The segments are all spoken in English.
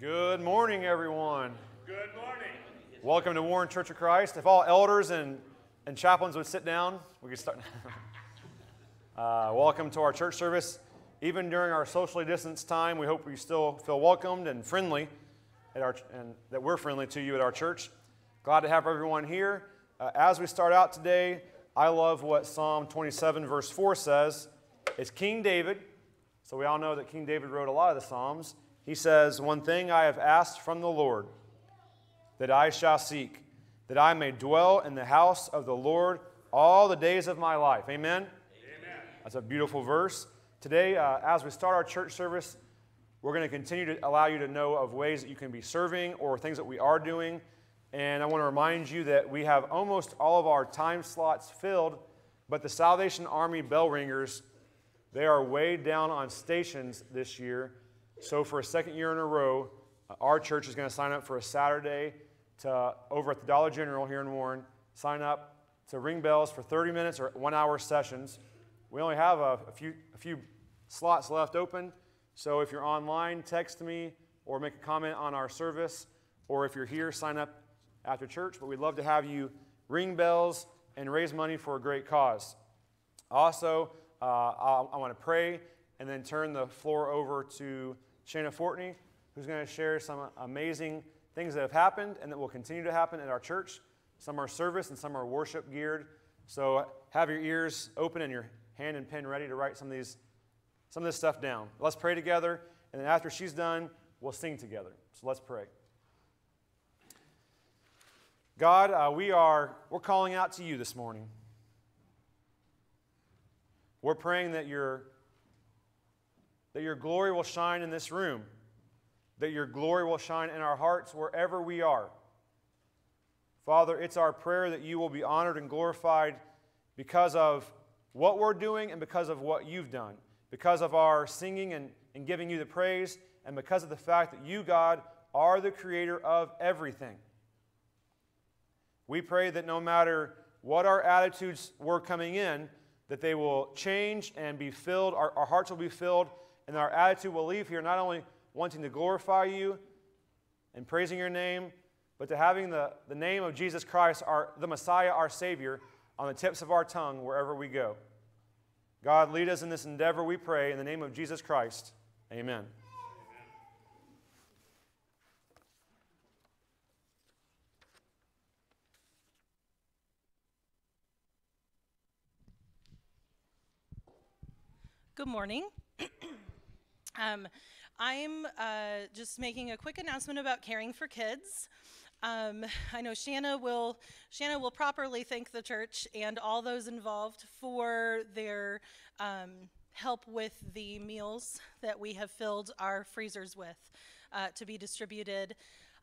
Good morning, everyone. Good morning. Welcome to Warren Church of Christ. If all elders and, and chaplains would sit down, we could start. uh, welcome to our church service. Even during our socially distanced time, we hope you still feel welcomed and friendly, at our, and that we're friendly to you at our church. Glad to have everyone here. Uh, as we start out today, I love what Psalm 27, verse 4 says. It's King David. So we all know that King David wrote a lot of the Psalms. He says, One thing I have asked from the Lord that I shall seek, that I may dwell in the house of the Lord all the days of my life. Amen? Amen. That's a beautiful verse. Today, uh, as we start our church service, we're going to continue to allow you to know of ways that you can be serving or things that we are doing. And I want to remind you that we have almost all of our time slots filled, but the Salvation Army bell ringers, they are way down on stations this year. So, for a second year in a row, uh, our church is going to sign up for a Saturday to over at the Dollar General here in Warren. Sign up to ring bells for 30 minutes or one hour sessions. We only have a, a, few, a few slots left open. So, if you're online, text me or make a comment on our service. Or if you're here, sign up after church. But we'd love to have you ring bells and raise money for a great cause. Also, uh, I want to pray and then turn the floor over to Shana Fortney, who's going to share some amazing things that have happened and that will continue to happen at our church. Some are service and some are worship geared. So have your ears open and your hand and pen ready to write some of these some of this stuff down. Let's pray together, and then after she's done, we'll sing together. So let's pray. God, uh, we are we're calling out to you this morning. We're praying that your that your glory will shine in this room, that your glory will shine in our hearts wherever we are. Father, it's our prayer that you will be honored and glorified because of what we're doing and because of what you've done, because of our singing and, and giving you the praise, and because of the fact that you, God, are the creator of everything. We pray that no matter what our attitudes were coming in, that they will change and be filled, our, our hearts will be filled and our attitude will leave here not only wanting to glorify you and praising your name, but to having the, the name of Jesus Christ, our, the Messiah, our Savior, on the tips of our tongue wherever we go. God, lead us in this endeavor, we pray, in the name of Jesus Christ. Amen. Good morning. Um, I'm uh, just making a quick announcement about caring for kids. Um, I know Shanna will Shanna will properly thank the church and all those involved for their um, help with the meals that we have filled our freezers with uh, to be distributed.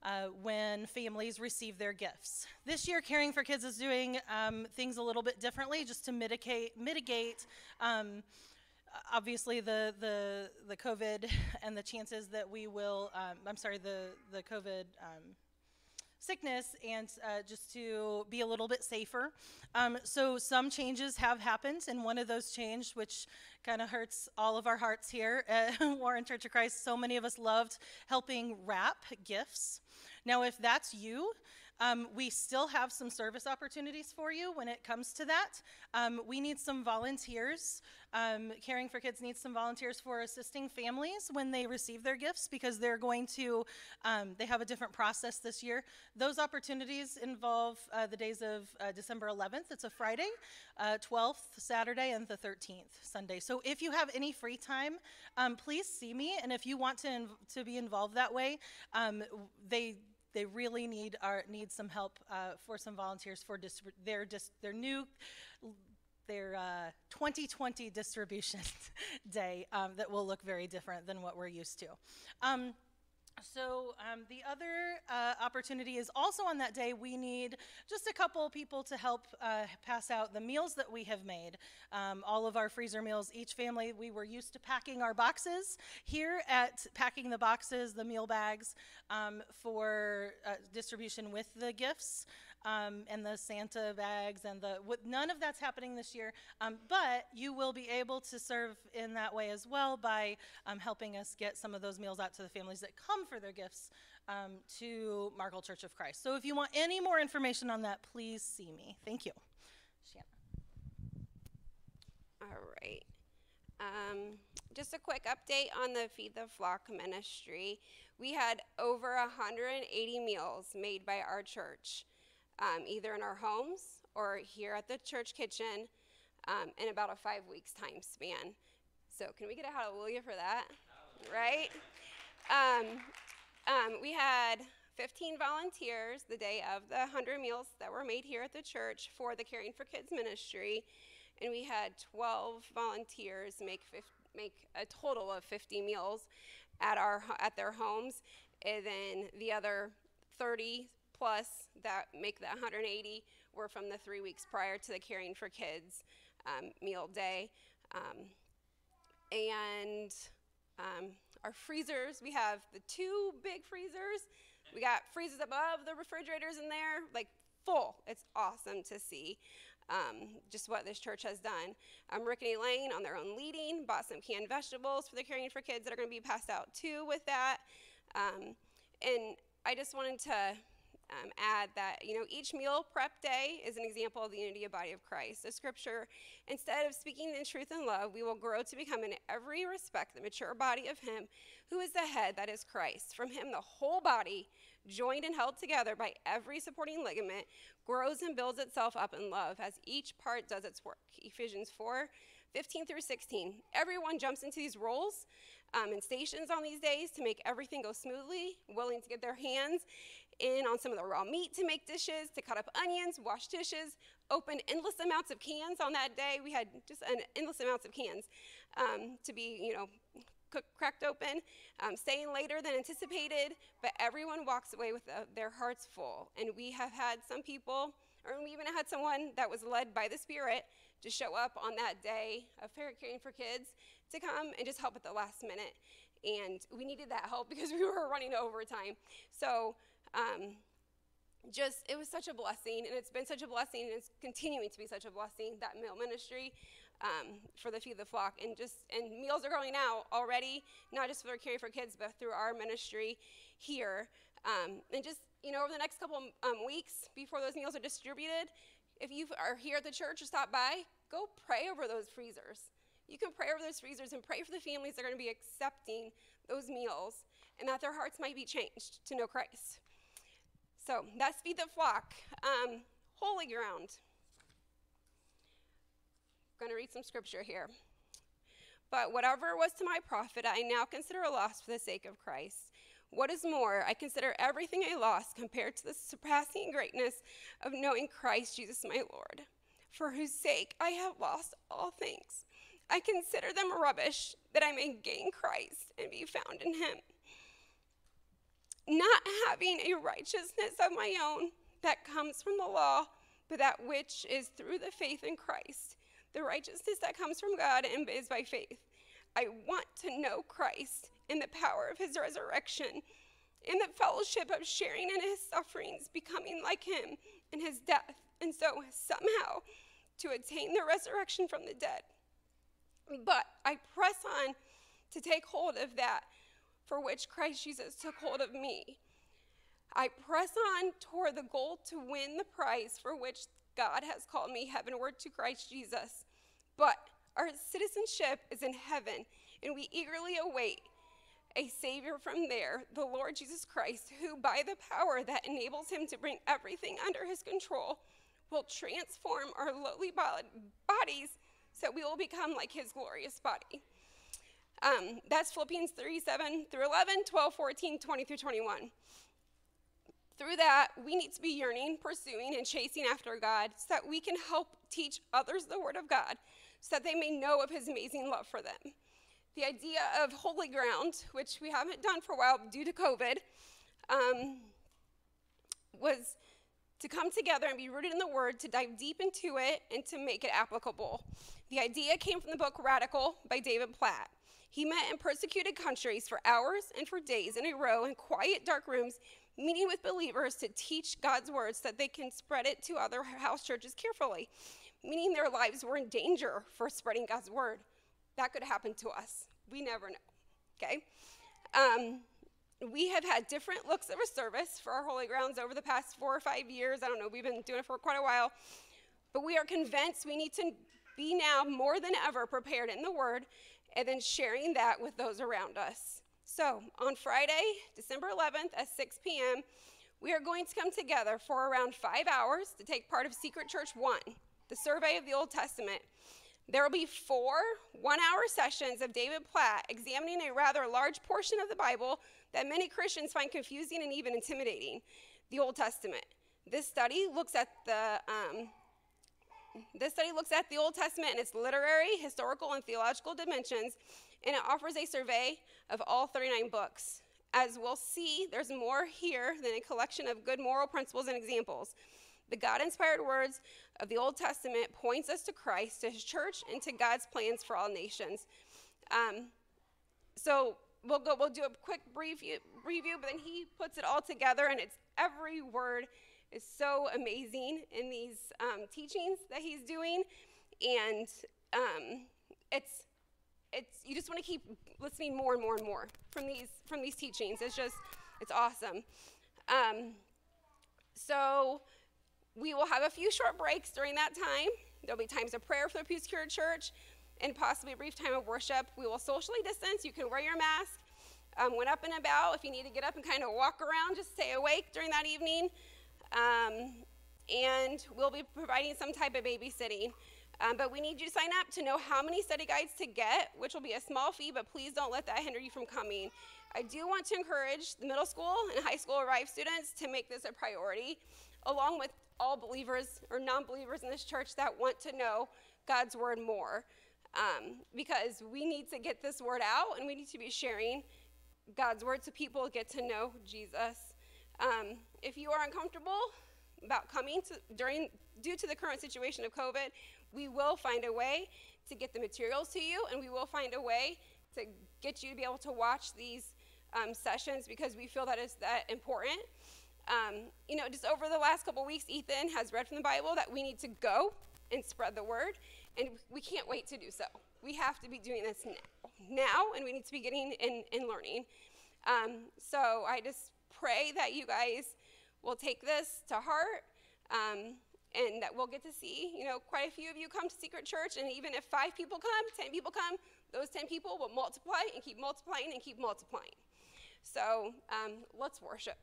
Uh, when families receive their gifts. This year, Caring for Kids is doing um, things a little bit differently just to mitigate, mitigate um, obviously the, the, the COVID and the chances that we will, um, I'm sorry, the, the COVID um, sickness and uh, just to be a little bit safer. Um, so some changes have happened, and one of those changed, which kind of hurts all of our hearts here at Warren Church of Christ. So many of us loved helping wrap gifts. Now, if that's you, um, we still have some service opportunities for you when it comes to that. Um, we need some volunteers. Um, Caring for Kids needs some volunteers for assisting families when they receive their gifts because they're going to, um, they have a different process this year. Those opportunities involve uh, the days of uh, December 11th, it's a Friday, uh, 12th, Saturday, and the 13th, Sunday. So if you have any free time, um, please see me. And if you want to, to be involved that way, um, they they really need our need some help uh, for some volunteers for dis- their dis- their new their uh, 2020 distribution day um, that will look very different than what we're used to. Um, so um, the other uh, opportunity is also on that day we need just a couple people to help uh, pass out the meals that we have made. Um, all of our freezer meals each family we were used to packing our boxes. Here at packing the boxes the meal bags um, for uh, distribution with the gifts um, and the Santa bags and the none of that's happening this year. Um, but you will be able to serve in that way as well by um, helping us get some of those meals out to the families that come for their gifts um, to Markle Church of Christ. So if you want any more information on that, please see me. Thank you. All right. Um, just a quick update on the Feed the Flock ministry. We had over 180 meals made by our church, um, either in our homes or here at the church kitchen um, in about a five weeks time span. So, can we get a hallelujah for that? Right? Um, um, we had 15 volunteers the day of the 100 meals that were made here at the church for the Caring for Kids ministry, and we had 12 volunteers make make a total of 50 meals at our at their homes, and then the other 30 plus that make the 180 were from the three weeks prior to the Caring for Kids um, meal day, um, and um, our freezers. We have the two big freezers. We got freezers above the refrigerators in there, like full. It's awesome to see um, just what this church has done. Um, Rick and Elaine, on their own leading, bought some canned vegetables for the caring for kids that are going to be passed out too with that. Um, and I just wanted to um, add that you know each meal prep day is an example of the unity of body of Christ. The scripture, instead of speaking in truth and love, we will grow to become in every respect the mature body of Him who is the head, that is Christ. From Him, the whole body, joined and held together by every supporting ligament, grows and builds itself up in love as each part does its work. Ephesians 4 15 through 16. Everyone jumps into these roles um, and stations on these days to make everything go smoothly, willing to get their hands in on some of the raw meat to make dishes, to cut up onions, wash dishes, open endless amounts of cans on that day. We had just an endless amounts of cans um, to be, you know, cooked, cracked open, um, staying later than anticipated, but everyone walks away with the, their hearts full. And we have had some people, or we even had someone that was led by the Spirit to show up on that day of caring for kids to come and just help at the last minute. And we needed that help because we were running overtime. So, um, just it was such a blessing and it's been such a blessing and it's continuing to be such a blessing that meal ministry um, for the feed the flock. And just and meals are going out already not just for caring for kids but through our ministry here. Um, and just you know over the next couple um, weeks before those meals are distributed if you are here at the church or stop by go pray over those freezers. You can pray over those freezers and pray for the families that are going to be accepting those meals and that their hearts might be changed to know christ so that's feed the flock um, holy ground I'm going to read some scripture here. But whatever was to my profit, I now consider a loss for the sake of Christ. What is more, I consider everything a loss compared to the surpassing greatness of knowing Christ Jesus my Lord, for whose sake I have lost all things. I consider them rubbish that I may gain Christ and be found in him. Not having a righteousness of my own that comes from the law, but that which is through the faith in Christ the righteousness that comes from God and is by faith. I want to know Christ in the power of his resurrection, in the fellowship of sharing in his sufferings, becoming like him in his death, and so somehow to attain the resurrection from the dead. But I press on to take hold of that for which Christ Jesus took hold of me. I press on toward the goal to win the prize for which God has called me heavenward to Christ Jesus. But our citizenship is in heaven, and we eagerly await a Savior from there, the Lord Jesus Christ, who, by the power that enables him to bring everything under his control, will transform our lowly bodies so we will become like his glorious body. Um, that's Philippians 3 7 through 11, 12, 14, 20 through 21. Through that, we need to be yearning, pursuing, and chasing after God so that we can help teach others the Word of God so that they may know of his amazing love for them. The idea of holy ground, which we haven't done for a while due to COVID, um, was to come together and be rooted in the word, to dive deep into it, and to make it applicable. The idea came from the book Radical by David Platt. He met in persecuted countries for hours and for days in a row in quiet, dark rooms, meeting with believers to teach God's word so that they can spread it to other house churches carefully, meaning their lives were in danger for spreading God's word. That could happen to us. We never know. Okay? Um, we have had different looks of a service for our holy grounds over the past four or five years. I don't know, we've been doing it for quite a while. But we are convinced we need to be now more than ever prepared in the Word and then sharing that with those around us. So, on Friday, December 11th at 6 p.m., we are going to come together for around five hours to take part of Secret Church 1, the survey of the Old Testament. There will be four one hour sessions of David Platt examining a rather large portion of the Bible that many Christians find confusing and even intimidating the Old Testament. This study looks at the um, this study looks at the Old Testament and its literary, historical, and theological dimensions, and it offers a survey of all 39 books. As we'll see, there's more here than a collection of good moral principles and examples. The God inspired words of the Old Testament points us to Christ, to his church, and to God's plans for all nations. Um, so we'll go, we'll do a quick review, review, but then he puts it all together, and it's every word is so amazing in these um, teachings that he's doing, and um, it's it's you just want to keep listening more and more and more from these from these teachings. It's just it's awesome. Um, so we will have a few short breaks during that time. There'll be times of prayer for the Peace Cure Church and possibly a brief time of worship. We will socially distance. You can wear your mask. Um, when up and about, if you need to get up and kind of walk around, just stay awake during that evening. Um, and we'll be providing some type of babysitting. Um, but we need you to sign up to know how many study guides to get, which will be a small fee, but please don't let that hinder you from coming. I do want to encourage the middle school and high school Revive students to make this a priority, along with all believers or non believers in this church that want to know God's word more. Um, because we need to get this word out and we need to be sharing God's word so people get to know Jesus. Um, if you are uncomfortable about coming to, during due to the current situation of COVID, we will find a way to get the materials to you, and we will find a way to get you to be able to watch these um, sessions because we feel that is that important. Um, you know, just over the last couple weeks, Ethan has read from the Bible that we need to go and spread the word, and we can't wait to do so. We have to be doing this now, now and we need to be getting and, and learning. Um, so I just pray that you guys will take this to heart um, and that we'll get to see, you know, quite a few of you come to Secret Church. And even if five people come, 10 people come, those 10 people will multiply and keep multiplying and keep multiplying. So um, let's worship.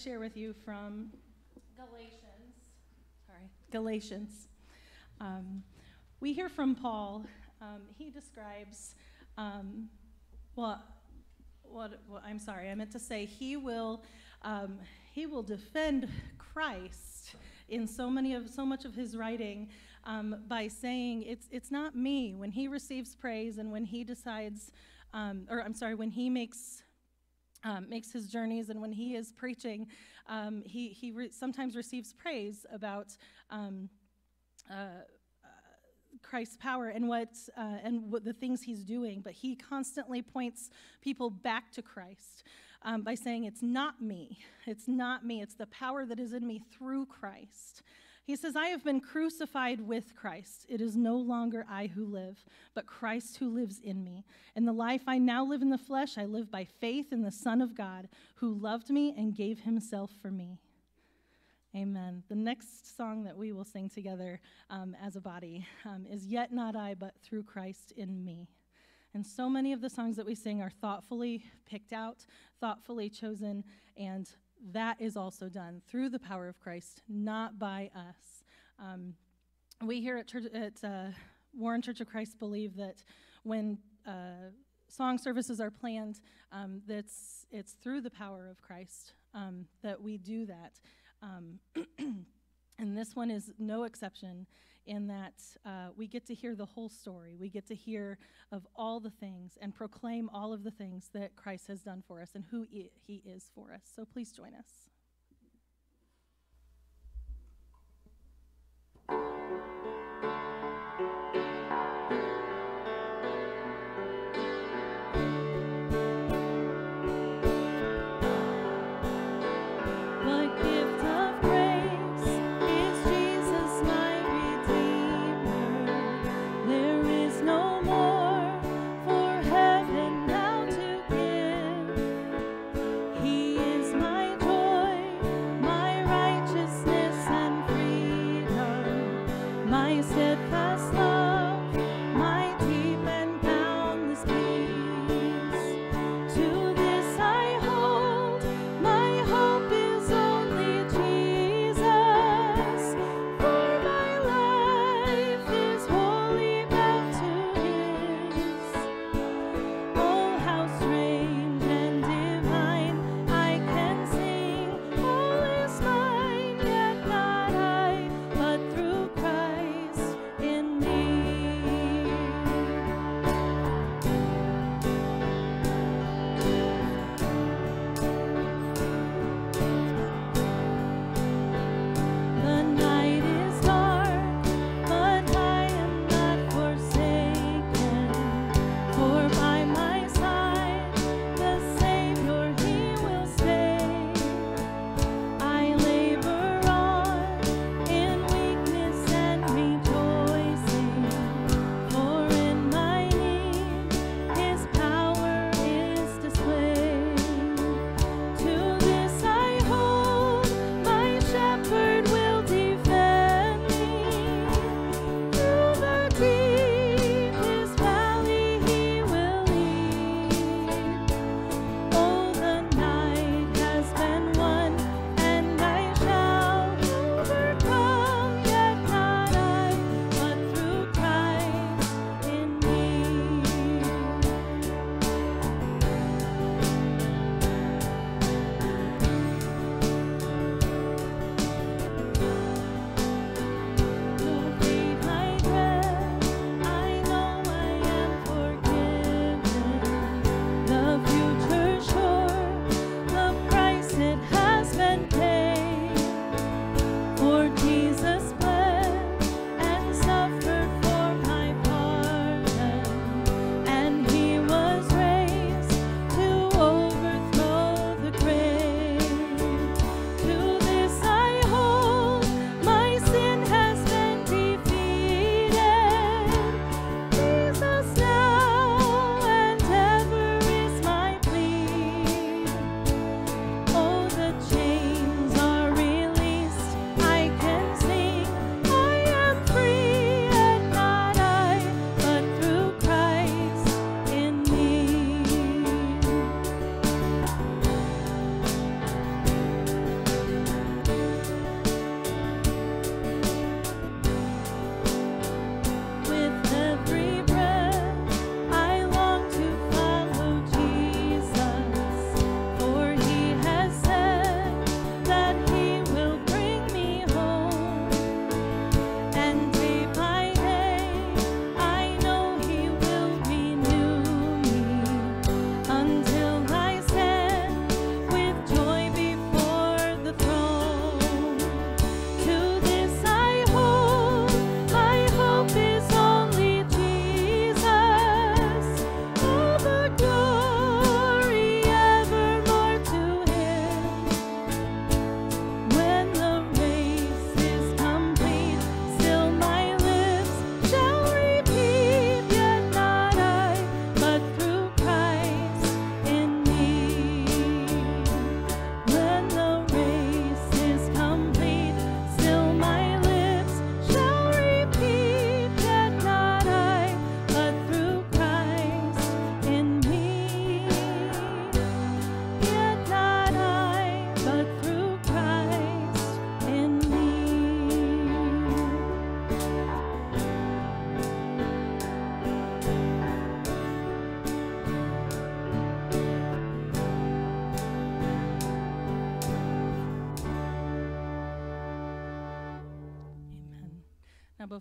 Share with you from Galatians. Sorry, Galatians. Um, we hear from Paul. Um, he describes, um, well, what, what, I'm sorry, I meant to say he will, um, he will defend Christ in so many of so much of his writing um, by saying it's it's not me when he receives praise and when he decides, um, or I'm sorry, when he makes um, makes his journeys, and when he is preaching, um, he, he re- sometimes receives praise about um, uh, uh, Christ's power and what uh, and what the things he's doing. But he constantly points people back to Christ um, by saying, "It's not me. It's not me. It's the power that is in me through Christ." He says, I have been crucified with Christ. It is no longer I who live, but Christ who lives in me. In the life I now live in the flesh, I live by faith in the Son of God, who loved me and gave himself for me. Amen. The next song that we will sing together um, as a body um, is Yet Not I, but Through Christ in Me. And so many of the songs that we sing are thoughtfully picked out, thoughtfully chosen, and that is also done through the power of Christ, not by us. Um, we here at, church, at uh, Warren Church of Christ believe that when uh, song services are planned, um, that's it's through the power of Christ um, that we do that. Um, and this one is no exception in that uh, we get to hear the whole story. We get to hear of all the things and proclaim all of the things that Christ has done for us and who he is for us. So please join us.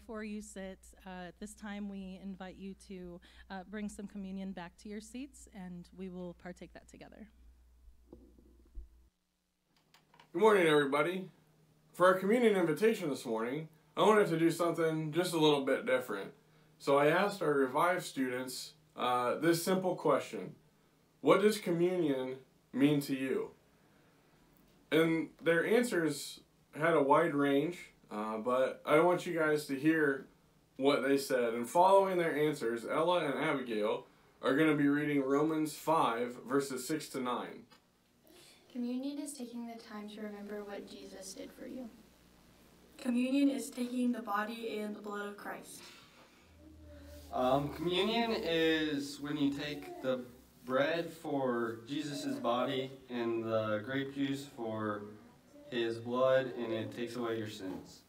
Before you sit, uh, this time we invite you to uh, bring some communion back to your seats and we will partake that together. Good morning, everybody. For our communion invitation this morning, I wanted to do something just a little bit different. So I asked our Revive students uh, this simple question What does communion mean to you? And their answers had a wide range, uh, but I want you guys to hear what they said. And following their answers, Ella and Abigail are going to be reading Romans 5, verses 6 to 9. Communion is taking the time to remember what Jesus did for you. Communion is taking the body and the blood of Christ. Um, communion is when you take the bread for Jesus' body and the grape juice for his blood, and it takes away your sins.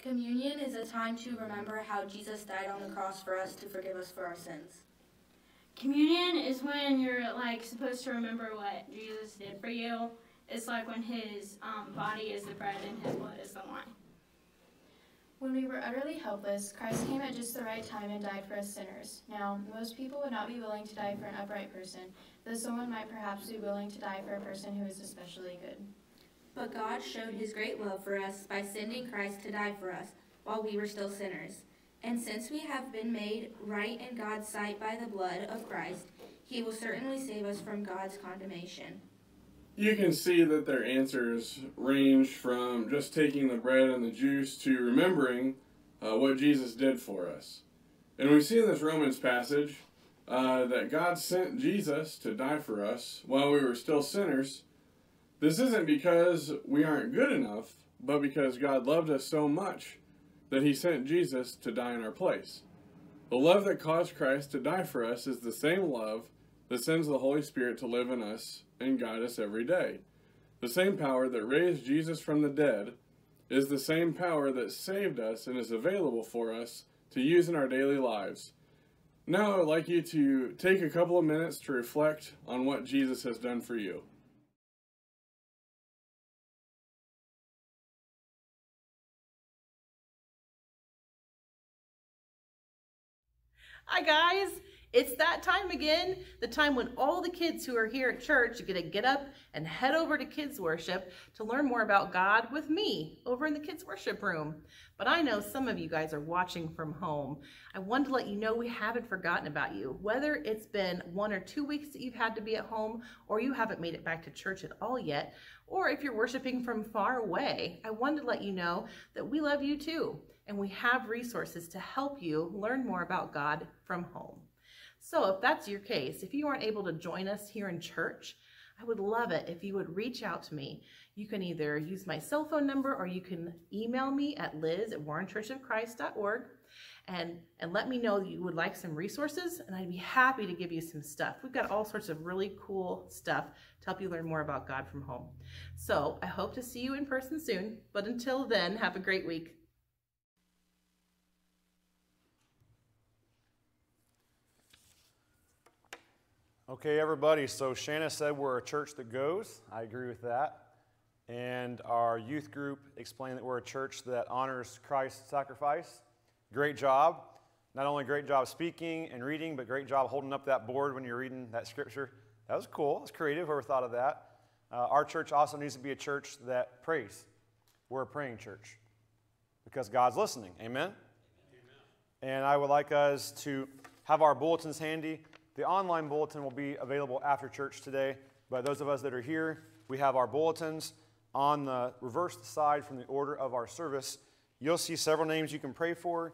Communion is a time to remember how Jesus died on the cross for us to forgive us for our sins. Communion is when you're like supposed to remember what Jesus did for you. It's like when his um, body is the bread and his blood is the wine. When we were utterly helpless, Christ came at just the right time and died for us sinners. Now, most people would not be willing to die for an upright person, though someone might perhaps be willing to die for a person who is especially good. But God showed his great love for us by sending Christ to die for us while we were still sinners. And since we have been made right in God's sight by the blood of Christ, he will certainly save us from God's condemnation. You can see that their answers range from just taking the bread and the juice to remembering uh, what Jesus did for us. And we see in this Romans passage uh, that God sent Jesus to die for us while we were still sinners. This isn't because we aren't good enough, but because God loved us so much that he sent Jesus to die in our place. The love that caused Christ to die for us is the same love that sends the Holy Spirit to live in us and guide us every day. The same power that raised Jesus from the dead is the same power that saved us and is available for us to use in our daily lives. Now, I'd like you to take a couple of minutes to reflect on what Jesus has done for you. Hi, guys. It's that time again, the time when all the kids who are here at church going to get up and head over to kids worship to learn more about God with me over in the kids worship room. But I know some of you guys are watching from home. I wanted to let you know we haven't forgotten about you. Whether it's been one or two weeks that you've had to be at home or you haven't made it back to church at all yet, or if you're worshiping from far away, I wanted to let you know that we love you too. And we have resources to help you learn more about God from home. So if that's your case, if you aren't able to join us here in church, I would love it if you would reach out to me. You can either use my cell phone number or you can email me at liz at warrenchurchofchrist.org and, and let me know that you would like some resources and I'd be happy to give you some stuff. We've got all sorts of really cool stuff to help you learn more about God from home. So I hope to see you in person soon, but until then, have a great week. Okay, everybody. So Shanna said we're a church that goes. I agree with that. And our youth group explained that we're a church that honors Christ's sacrifice. Great job. Not only great job speaking and reading, but great job holding up that board when you're reading that scripture. That was cool. That's creative. Whoever thought of that? Uh, our church also needs to be a church that prays. We're a praying church because God's listening. Amen? Amen. And I would like us to have our bulletins handy. The online bulletin will be available after church today. But those of us that are here, we have our bulletins on the reverse side from the order of our service. You'll see several names you can pray for.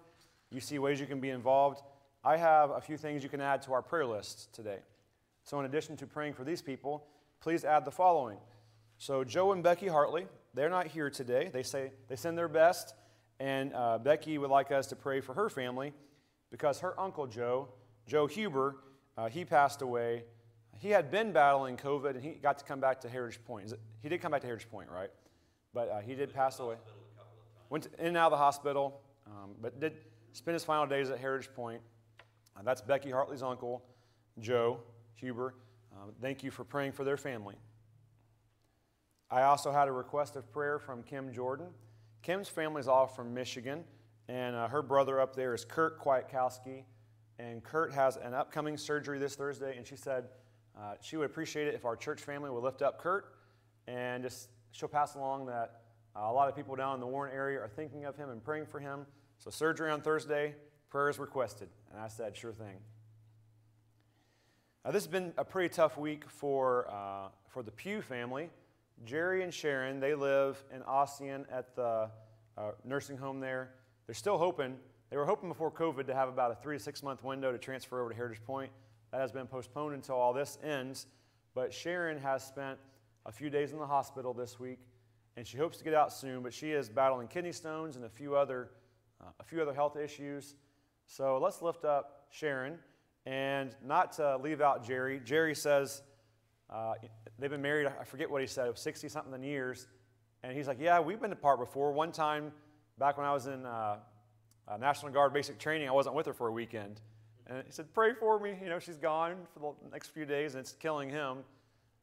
You see ways you can be involved. I have a few things you can add to our prayer list today. So, in addition to praying for these people, please add the following. So, Joe and Becky Hartley, they're not here today. They say they send their best, and uh, Becky would like us to pray for her family because her uncle Joe, Joe Huber, uh, he passed away. He had been battling COVID, and he got to come back to Heritage Point. It, he did come back to Heritage Point, right? But uh, he did pass away. Went in and out of the hospital, um, but did spend his final days at Heritage Point. Uh, that's Becky Hartley's uncle, Joe Huber. Um, thank you for praying for their family. I also had a request of prayer from Kim Jordan. Kim's family is all from Michigan, And uh, her brother up there is Kurt Kwiatkowski. And Kurt has an upcoming surgery this Thursday. And she said uh, she would appreciate it if our church family would lift up Kurt and just she'll pass along that uh, a lot of people down in the Warren area are thinking of him and praying for him. So, surgery on Thursday, prayers requested. And I said, sure thing. Now, this has been a pretty tough week for, uh, for the Pew family. Jerry and Sharon, they live in Ossian at the uh, nursing home there. They're still hoping, they were hoping before COVID to have about a three to six month window to transfer over to Heritage Point. That has been postponed until all this ends. But Sharon has spent a few days in the hospital this week, and she hopes to get out soon. But she is battling kidney stones and a few other, uh, a few other health issues. So let's lift up Sharon, and not to leave out Jerry. Jerry says uh, they've been married. I forget what he said, 60 something years, and he's like, "Yeah, we've been apart before. One time, back when I was in uh, uh National Guard basic training, I wasn't with her for a weekend." And he said, Pray for me. You know, she's gone for the next few days and it's killing him.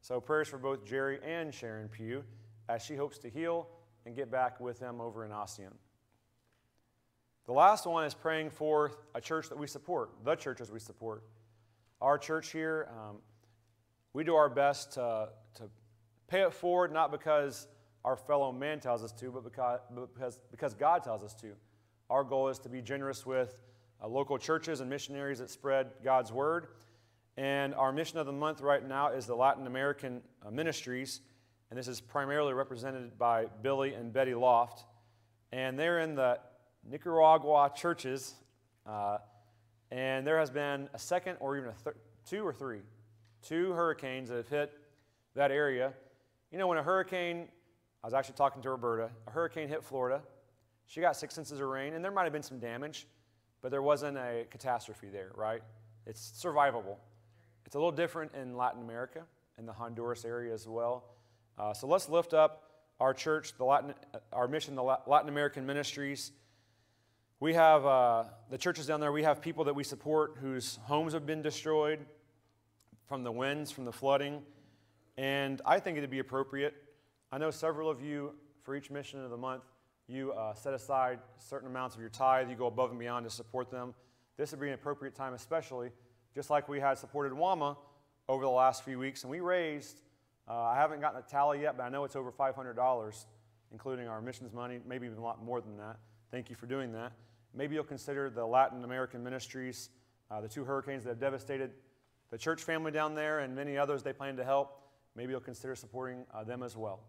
So prayers for both Jerry and Sharon Pugh as she hopes to heal and get back with them over in Ossian. The last one is praying for a church that we support, the churches we support. Our church here, um, we do our best to, to pay it forward, not because our fellow man tells us to, but because, because, because God tells us to. Our goal is to be generous with uh, local churches and missionaries that spread God's word. And our mission of the month right now is the Latin American uh, Ministries. And this is primarily represented by Billy and Betty Loft. And they're in the Nicaragua churches. Uh, and there has been a second or even a thir- two or three, two hurricanes that have hit that area. You know, when a hurricane, I was actually talking to Roberta, a hurricane hit Florida. She got six inches of rain, and there might have been some damage but there wasn't a catastrophe there, right? It's survivable. It's a little different in Latin America, in the Honduras area as well. Uh, so let's lift up our church, the Latin, our mission, the Latin American ministries. We have uh, the churches down there, we have people that we support whose homes have been destroyed from the winds, from the flooding. And I think it'd be appropriate. I know several of you, for each mission of the month, you uh, set aside certain amounts of your tithe, you go above and beyond to support them. This would be an appropriate time, especially just like we had supported WAMA over the last few weeks, and we raised, uh, I haven't gotten a tally yet, but I know it's over $500, including our missions money, maybe even a lot more than that. Thank you for doing that. Maybe you'll consider the Latin American ministries, uh, the two hurricanes that have devastated the church family down there, and many others they plan to help. Maybe you'll consider supporting uh, them as well.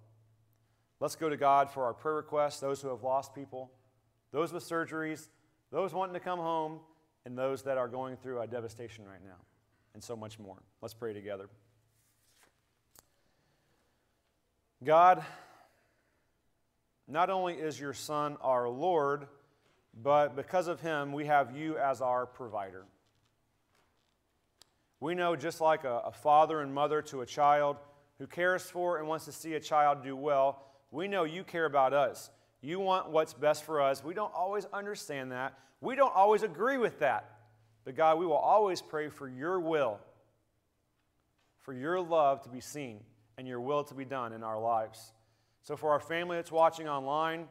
Let's go to God for our prayer requests, those who have lost people, those with surgeries, those wanting to come home, and those that are going through a devastation right now, and so much more. Let's pray together. God, not only is your Son our Lord, but because of him, we have you as our provider. We know just like a, a, father and mother to a child who cares for and wants to see a child do well, we know you care about us. You want what's best for us. We don't always understand that. We don't always agree with that. But God, we will always pray for your will, for your love to be seen, and your will to be done in our lives. So, for our family that's watching online,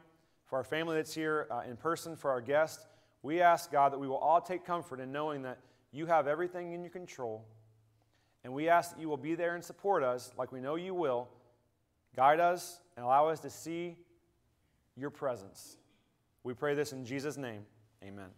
for our family that's here uh, in person, for our guests, we ask God that we will all take comfort in knowing that you have everything in your control. And we ask that you will be there and support us like we know you will. Guide us and allow us to see your presence. We pray this in Jesus' name. Amen.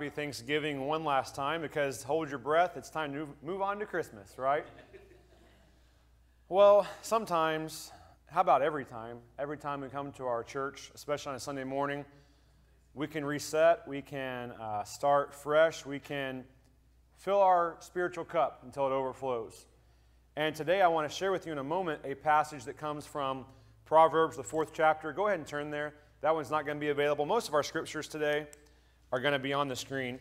Happy Thanksgiving one last time because hold your breath, it's time to move on to Christmas, right? well, sometimes, how about every time? Every time we come to our church, especially on a Sunday morning, we can reset, we can uh, start fresh, we can fill our spiritual cup until it overflows. And today I want to share with you in a moment a passage that comes from Proverbs, the fourth chapter. Go ahead and turn there. That one's not going to be available. Most of our scriptures today are going to be on the screen.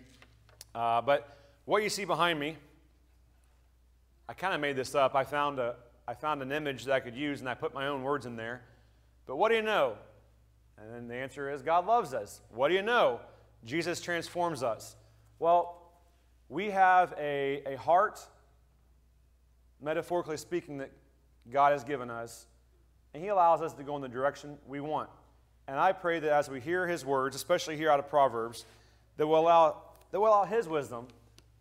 Uh, but what you see behind me, I kind of made this up. I found, a, I found an image that I could use, and I put my own words in there. But what do you know? And then the answer is God loves us. What do you know? Jesus transforms us. Well, we have a, a heart, metaphorically speaking, that God has given us, and He allows us to go in the direction we want. And I pray that as we hear His words, especially here out of Proverbs, that will allow, that will allow His wisdom,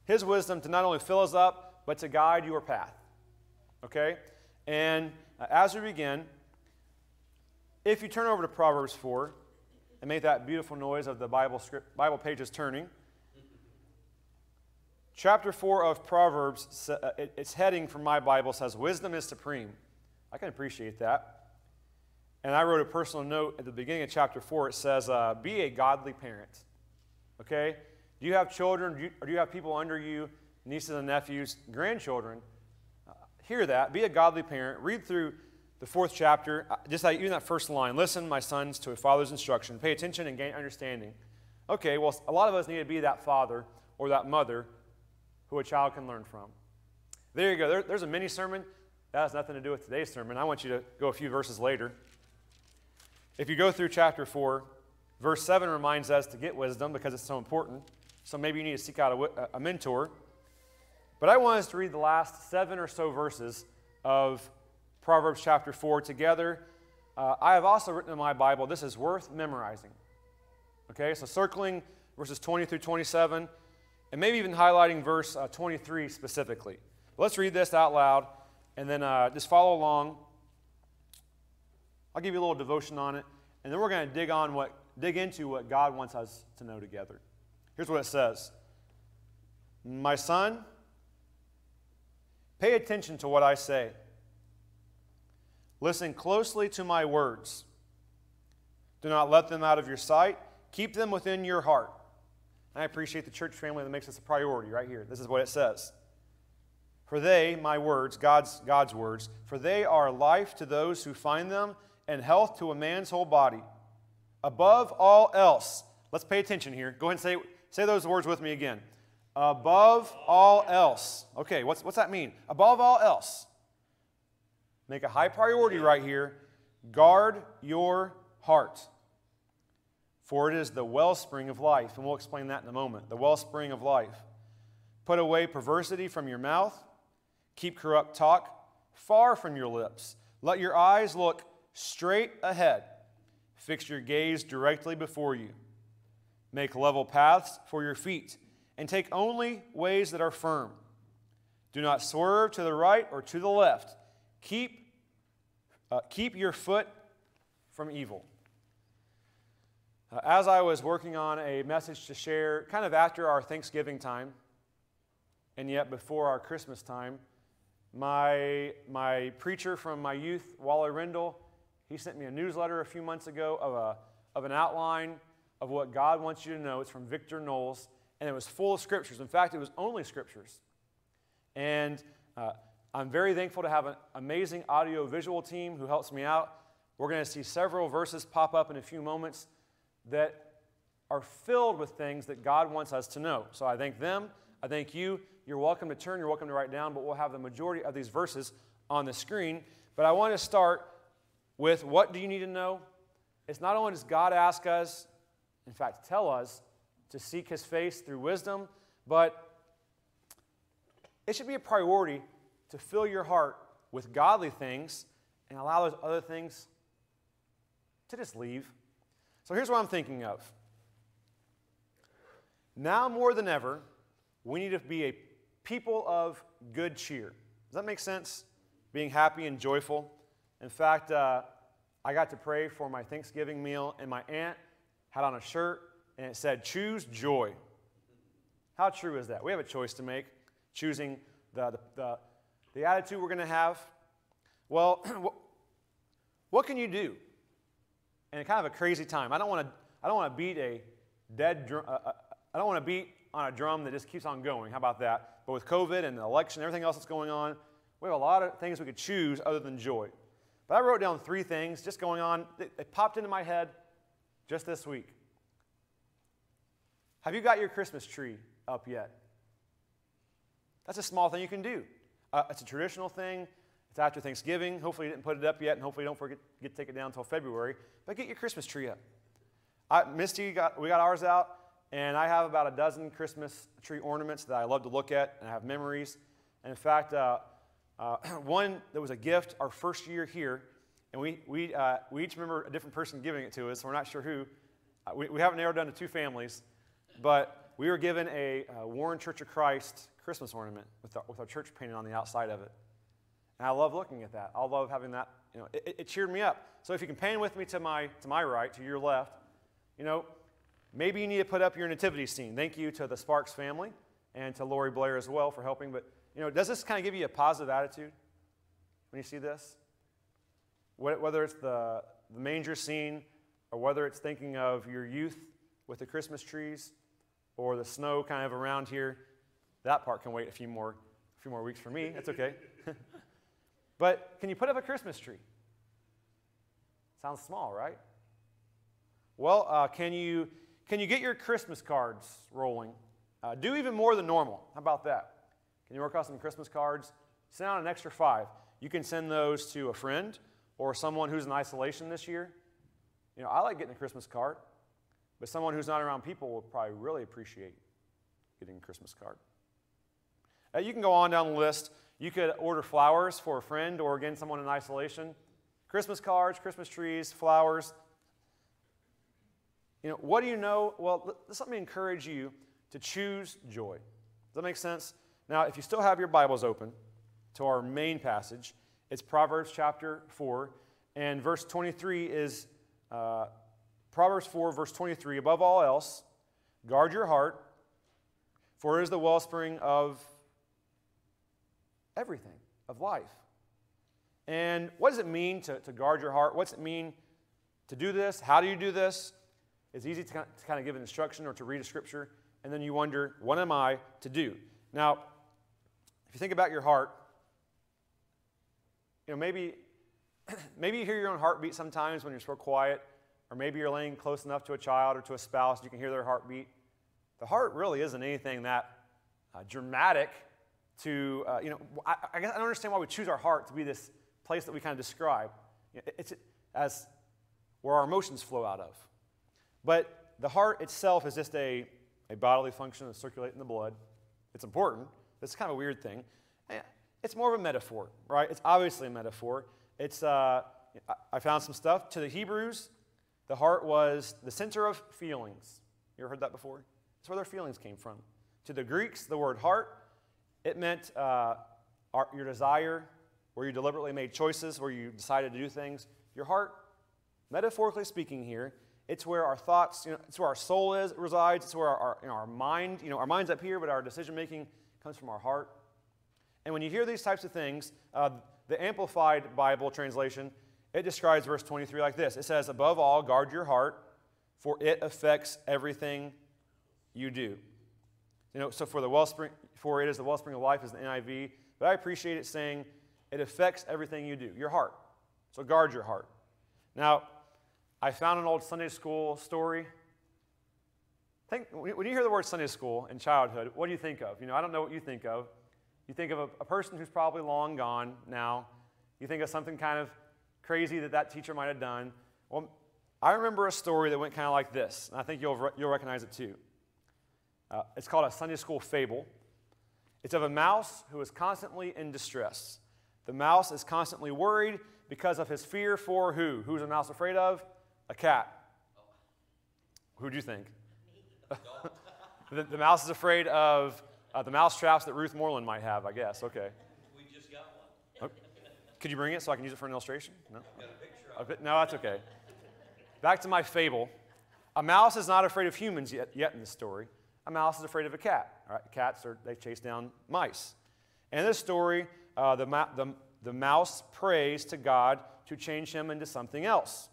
His wisdom to not only fill us up, but to guide your path. Okay? And uh, as we begin, if you turn over to Proverbs 4 and make that beautiful noise of the Bible, script, Bible pages turning, chapter 4 of Proverbs, uh, its heading from my Bible says, Wisdom is supreme. I can appreciate that. And I wrote a personal note at the beginning of chapter 4. It says, uh, Be a godly parent. Okay? Do you have children? Do you, or do you have people under you, nieces and nephews, grandchildren? Uh, hear that. Be a godly parent. Read through the fourth chapter, uh, just like even that first line Listen, my sons, to a father's instruction. Pay attention and gain understanding. Okay, well, a lot of us need to be that father or that mother who a child can learn from. There you go. There, there's a mini sermon. That has nothing to do with today's sermon. I want you to go a few verses later. If you go through chapter 4, verse 7 reminds us to get wisdom because it's so important. So maybe you need to seek out a, a mentor. But I want us to read the last seven or so verses of Proverbs chapter 4 together. Uh, I have also written in my Bible, this is worth memorizing. Okay, so circling verses 20 through 27, and maybe even highlighting verse uh, 23 specifically. Let's read this out loud, and then uh, just follow along. I'll give you a little devotion on it, and then we're going to dig on what dig into what God wants us to know together. Here's what it says. My son, pay attention to what I say. Listen closely to my words. Do not let them out of your sight. Keep them within your heart. And I appreciate the church family that makes this a priority right here. This is what it says. For they, my words, God's, God's words, for they are life to those who find them and health to a man's whole body. Above all else, let's pay attention here. Go ahead and say, say those words with me again. Above all else. Okay, what's, what's that mean? Above all else. Make a high priority right here. Guard your heart, for it is the wellspring of life. And we'll explain that in a moment. The wellspring of life. Put away perversity from your mouth. Keep corrupt talk far from your lips. Let your eyes look straight ahead. Fix your gaze directly before you. Make level paths for your feet, and take only ways that are firm. Do not swerve to the right or to the left. Keep, uh, keep your foot from evil. Uh, as I was working on a message to share kind of after our Thanksgiving time, and yet before our Christmas time, my, my preacher from my youth, Wally Rendell, he sent me a newsletter a few months ago of, a, of an outline of what God wants you to know. It's from Victor Knowles, and it was full of scriptures. In fact, it was only scriptures. And uh, I'm very thankful to have an amazing audio visual team who helps me out. We're going to see several verses pop up in a few moments that are filled with things that God wants us to know. So I thank them. I thank you. You're welcome to turn, you're welcome to write down, but we'll have the majority of these verses on the screen. But I want to start with what do you need to know? It's not only does God ask us, in fact, tell us to seek his face through wisdom, but it should be a priority to fill your heart with godly things and allow those other things to just leave. So here's what I'm thinking of. Now more than ever, we need to be a people of good cheer. Does that make sense? Being happy and joyful. In fact, uh, I got to pray for my Thanksgiving meal, and my aunt had on a shirt, and it said, Choose joy. How true is that? We have a choice to make, choosing the, the, the, the attitude we're going to have. Well, what can you do in kind of a crazy time? I don't want to, I don't want to beat a dead drum. Uh, uh, I don't want to beat on a drum that just keeps on going. How about that? But with COVID and the election, everything else that's going on, we have a lot of things we could choose other than joy. But I wrote down three things just going on. They popped into my head just this week. Have you got your Christmas tree up yet? That's a small thing you can do. Uh, it's a traditional thing. It's after Thanksgiving. Hopefully, you didn't put it up yet, and hopefully, you don't forget get to take it down until February. But get your Christmas tree up. I, Misty, got, we got ours out, and I have about a dozen Christmas tree ornaments that I love to look at, and I have memories. And in fact, uh, uh, one that was a gift our first year here, and we, we, uh, we each remember a different person giving it to us. We're not sure who. Uh, we, we haven't narrowed down to two families, but we were given a uh, Warren Church of Christ Christmas ornament with our, with our church painted on the outside of it. And I love looking at that. I love having that. You know, it, it cheered me up. So if you can pan with me to my, to my right, to your left, you know, maybe you need to put up your nativity scene. Thank you to the Sparks family and to Lori Blair as well for helping. But, you know, does this kind of give you a positive attitude when you see this? Whether it's the, manger scene or whether it's thinking of your youth with the Christmas trees or the snow kind of around here, that part can wait a few more, a few more weeks for me. That's okay. but can you put up a Christmas tree? Sounds small, right? Well, uh, can, you, can you get your Christmas cards rolling? Uh, do even more than normal. How about that? Can you work on some Christmas cards? Send out an extra five. You can send those to a friend or someone who's in isolation this year. You know, I like getting a Christmas card, but someone who's not around people will probably really appreciate getting a Christmas card. Uh, you can go on down the list. You could order flowers for a friend or, again, someone in isolation. Christmas cards, Christmas trees, flowers. You know, what do you know? Well, let, let me encourage you to choose joy. Does that make sense? Now, if you still have your Bibles open to our main passage, it's Proverbs chapter 4, and verse 23 is uh, Proverbs 4, verse 23. Above all else, guard your heart, for it is the wellspring of everything, of life. And what does it mean to, to guard your heart? What's it mean to do this? How do you do this? It's easy to kind, of, to kind of give an instruction or to read a scripture, and then you wonder, what am I to do? Now, if you think about your heart, you know, maybe, maybe you hear your own heartbeat sometimes when you're so quiet, or maybe you're laying close enough to a child or to a spouse, you can hear their heartbeat. The heart really isn't anything that uh, dramatic to, uh, you know, I, I, guess I don't understand why we choose our heart to be this place that we kind of describe. It's as where our emotions flow out of. But the heart itself is just a, a bodily function that circulates in the blood. It's important. It's kind of a weird thing. Eh, it's more of a metaphor, right? It's obviously a metaphor. It's, uh, I found some stuff. To the Hebrews, the heart was the center of feelings. You ever heard that before? That's where their feelings came from. To the Greeks, the word heart, it meant uh, our, your desire, where you deliberately made choices, where you decided to do things. Your heart, metaphorically speaking here, it's where our thoughts, you know, it's where our soul is, resides. It's where our, our, you know, our mind, you know, our mind's up here, but our decision making comes from our heart. And when you hear these types of things, uh, the Amplified Bible translation, it describes verse 23 like this It says, Above all, guard your heart, for it affects everything you do. You know, so for the wellspring, for it is the wellspring of life is the NIV, but I appreciate it saying it affects everything you do, your heart. So guard your heart. Now, I found an old Sunday school story. Think, when you hear the word Sunday school in childhood, what do you think of? You know, I don't know what you think of. You think of a, a person who's probably long gone now. You think of something kind of crazy that that teacher might have done. Well, I remember a story that went kind of like this, and I think you'll, you'll recognize it too. Uh, it's called a Sunday school fable. It's of a mouse who is constantly in distress. The mouse is constantly worried because of his fear for who? Who's a mouse afraid of? A cat. Who do you think? the, the, mouse is afraid of uh, the mouse traps that Ruth Moreland might have, I guess. Okay. We just got one. Oh, could you bring it so I can use it for an illustration? No? No, that's okay. Back to my fable. A mouse is not afraid of humans yet, yet in the story. a mouse is afraid of a cat. All right? Cats are they chase down mice. And in this story, uh, the, the, the mouse prays to God to change him into something else.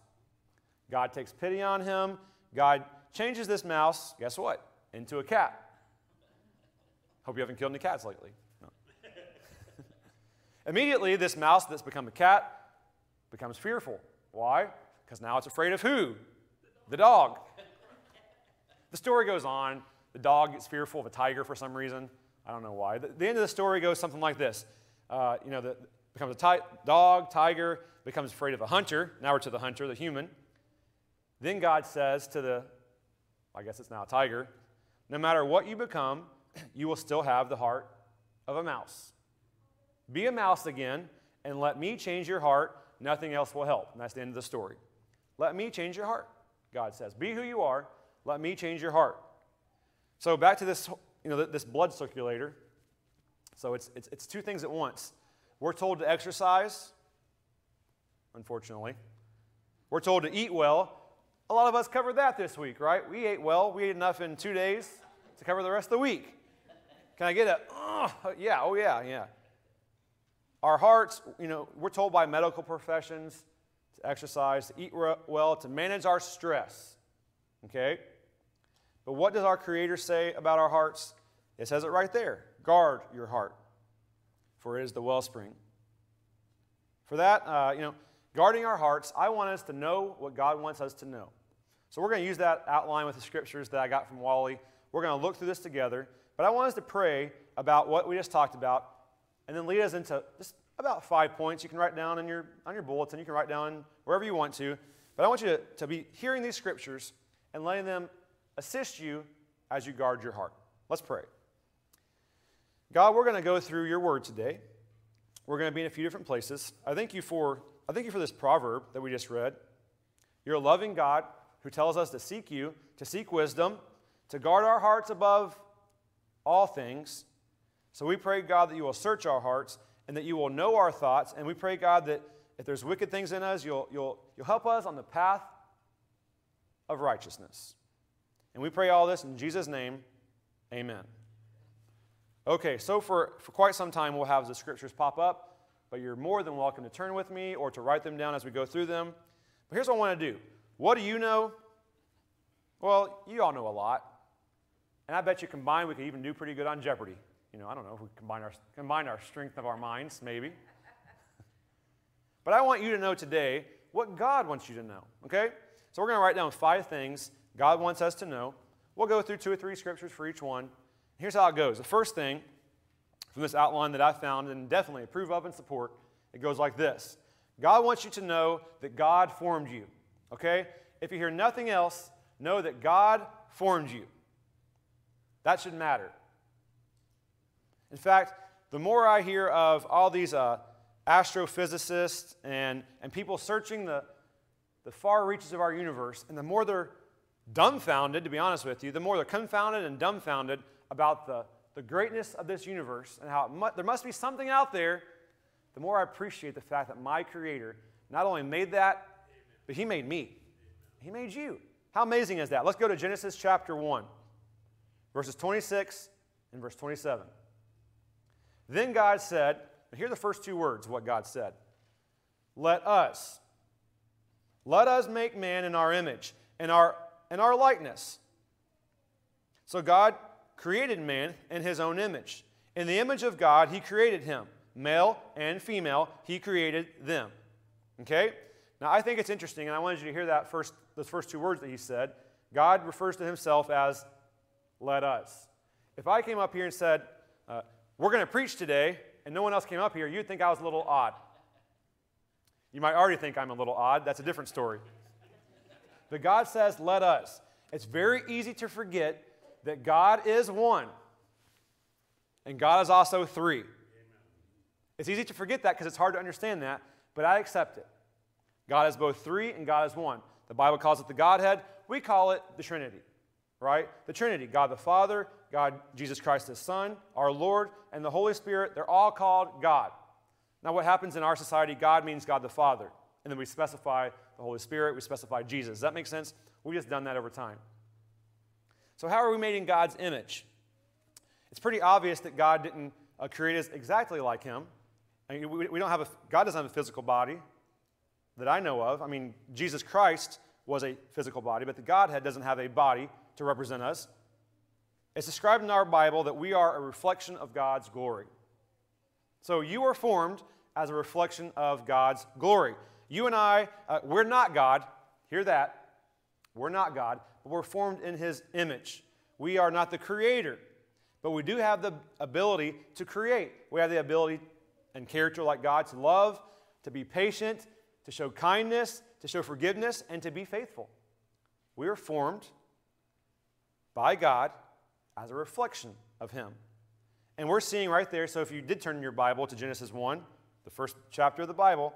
God takes pity on him. God changes this mouse, guess what? Into a cat. Hope you haven't killed any cats lately. No. Immediately, this mouse that's become a cat becomes fearful. Why? Because now it's afraid of who? The dog. The story goes on. The dog gets fearful of a tiger for some reason. I don't know why. The, the end of the story goes something like this. Uh, you know, the, becomes a ti- dog, tiger, becomes afraid of a hunter. Now we're to the hunter, the human. Then God says to the, I guess it's now a tiger, no matter what you become, you will still have the heart of a mouse. Be a mouse again, and let me change your heart. Nothing else will help. And that's the end of the story. Let me change your heart, God says. Be who you are. Let me change your heart. So back to this, you know, this blood circulator. So it's, it's, it's two things at once. We're told to exercise, unfortunately. We're told to eat well. A lot of us covered that this week, right? We ate well. We ate enough in two days to cover the rest of the week. Can I get a, oh, yeah, oh yeah, yeah. Our hearts, you know, we're told by medical professions to exercise, to eat well, to manage our stress. Okay? But what does our Creator say about our hearts? It says it right there guard your heart, for it is the wellspring. For that, uh, you know, guarding our hearts, I want us to know what God wants us to know. So we're going to use that outline with the scriptures that I got from Wally. We're going to look through this together. But I want us to pray about what we just talked about and then lead us into just about five points you can write down on your, on your bulletin. You can write down wherever you want to. But I want you to, to be hearing these scriptures and letting them assist you as you guard your heart. Let's pray. God, we're going to go through your word today. We're going to be in a few different places. I thank you for I thank you for this proverb that we just read. You're a loving God who tells us to seek you, to seek wisdom, to guard our hearts above all things. So we pray, God, that you will search our hearts and that you will know our thoughts. And we pray, God, that if there's wicked things in us, you'll, you'll, you'll help us on the path of righteousness. And we pray all this in Jesus' name. Amen. Okay, so for, for quite some time, we'll have the scriptures pop up, but you're more than welcome to turn with me or to write them down as we go through them. But here's what I want to do what do you know? Well, you all know a lot. And I bet you combined we could even do pretty good on Jeopardy. You know, I don't know if we combine our, combine our strength of our minds, maybe. but I want you to know today what God wants you to know, okay? So we're going to write down five things God wants us to know. We'll go through two or three scriptures for each one. Here's how it goes. The first thing from this outline that I found and definitely approve of and support, it goes like this God wants you to know that God formed you, okay? If you hear nothing else, know that God formed you. That should matter. In fact, the more I hear of all these uh, astrophysicists and, and people searching the, the far reaches of our universe, and the more they're dumbfounded, to be honest with you, the more they're confounded and dumbfounded about the, the greatness of this universe and how mu- there must be something out there, the more I appreciate the fact that my Creator not only made that, but He made me. He made you. How amazing is that? Let's go to Genesis chapter 1, verses 26 and verse 27. Then God said, and here are the first two words what God said Let us, let us make man in our image, in our, in our likeness. So God created man in his own image. In the image of God, he created him. Male and female, he created them. Okay? Now, I think it's interesting, and I wanted you to hear that first, those first two words that he said. God refers to himself as let us. If I came up here and said, uh, we're going to preach today, and no one else came up here, you'd think I was a little odd. You might already think I'm a little odd. That's a different story. But God says, let us. It's very easy to forget that God is one, and God is also three. It's easy to forget that because it's hard to understand that, but I accept it. God is both three and God is one. The Bible calls it the Godhead. We call it the Trinity, right? The Trinity God the Father, God, Jesus Christ, His Son, our Lord, and the Holy Spirit, they're all called God. Now, what happens in our society, God means God the Father. And then we specify the Holy Spirit, we specify Jesus. Does that make sense? We've just done that over time. So, how are we made in God's image? It's pretty obvious that God didn't uh, create us exactly like Him. I mean, we, we don't have a, God doesn't have a physical body that I know of. I mean, Jesus Christ was a physical body, but the Godhead doesn't have a body to represent us. It's described in our Bible that we are a reflection of God's glory. So you are formed as a reflection of God's glory. You and I, uh, we're not God. Hear that. We're not God, but we're formed in His image. We are not the creator, but we do have the ability to create. We have the ability and character like God to love, to be patient, to show kindness, to show forgiveness, and to be faithful. We are formed by God as a reflection of Him. And we're seeing right there, so if you did turn your Bible to Genesis 1, the first chapter of the Bible,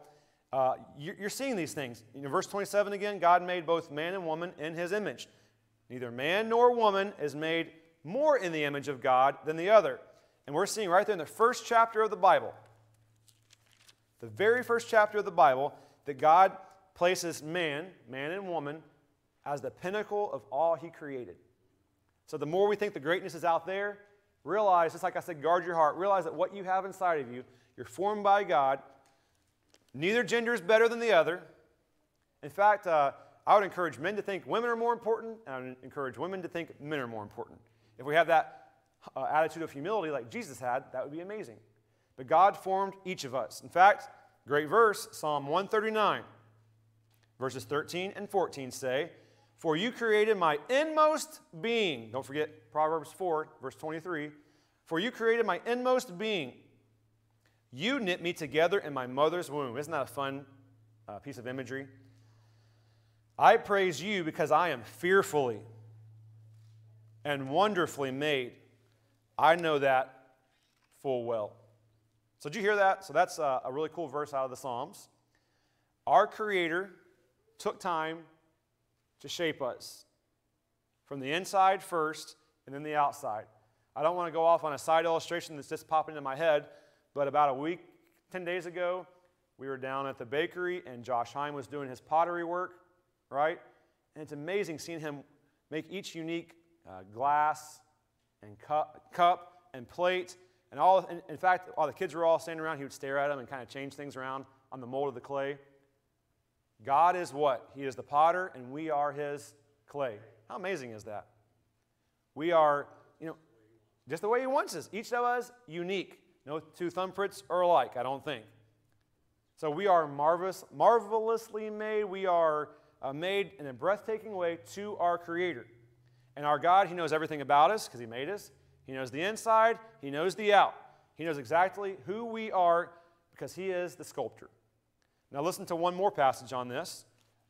uh, you're seeing these things. In verse 27 again, God made both man and woman in his image. Neither man nor woman is made more in the image of God than the other. And we're seeing right there in the first chapter of the Bible, the very first chapter of the Bible, that God places man, man and woman, as the pinnacle of all he created. So the more we think the greatness is out there, realize, just like I said, guard your heart. Realize that what you have inside of you, you're formed by God. Neither gender is better than the other. In fact, uh, I would encourage men to think women are more important, and I would encourage women to think men are more important. If we have that uh, attitude of humility like Jesus had, that would be amazing. But God formed each of us. In fact, great verse, Psalm 139, verses 13 and 14 say, For you created my inmost being. Don't forget Proverbs 4, verse 23. For you created my inmost being. You knit me together in my mother's womb. Isn't that a fun uh, piece of imagery? I praise you because I am fearfully and wonderfully made. I know that full well. So, did you hear that? So, that's a, a really cool verse out of the Psalms. Our Creator took time to shape us from the inside first and then the outside. I don't want to go off on a side illustration that's just popping into my head, but about a week, 10 days ago, we were down at the bakery and Josh Heim was doing his pottery work, right? And it's amazing seeing him make each unique uh, glass and cup, cup and plate. And all, in, in fact, while the kids were all standing around, he would stare at them and kind of change things around on the mold of the clay. God is what? He is the potter, and we are his clay. How amazing is that? We are, you know, just the way he wants us. Each of us unique. No two thumbprints are alike, I don't think. So we are marvelous, marvelously made. We are uh, made in a breathtaking way to our Creator. And our God, He knows everything about us because He made us. He knows the inside, He knows the out. He knows exactly who we are because He is the sculptor. Now, listen to one more passage on this.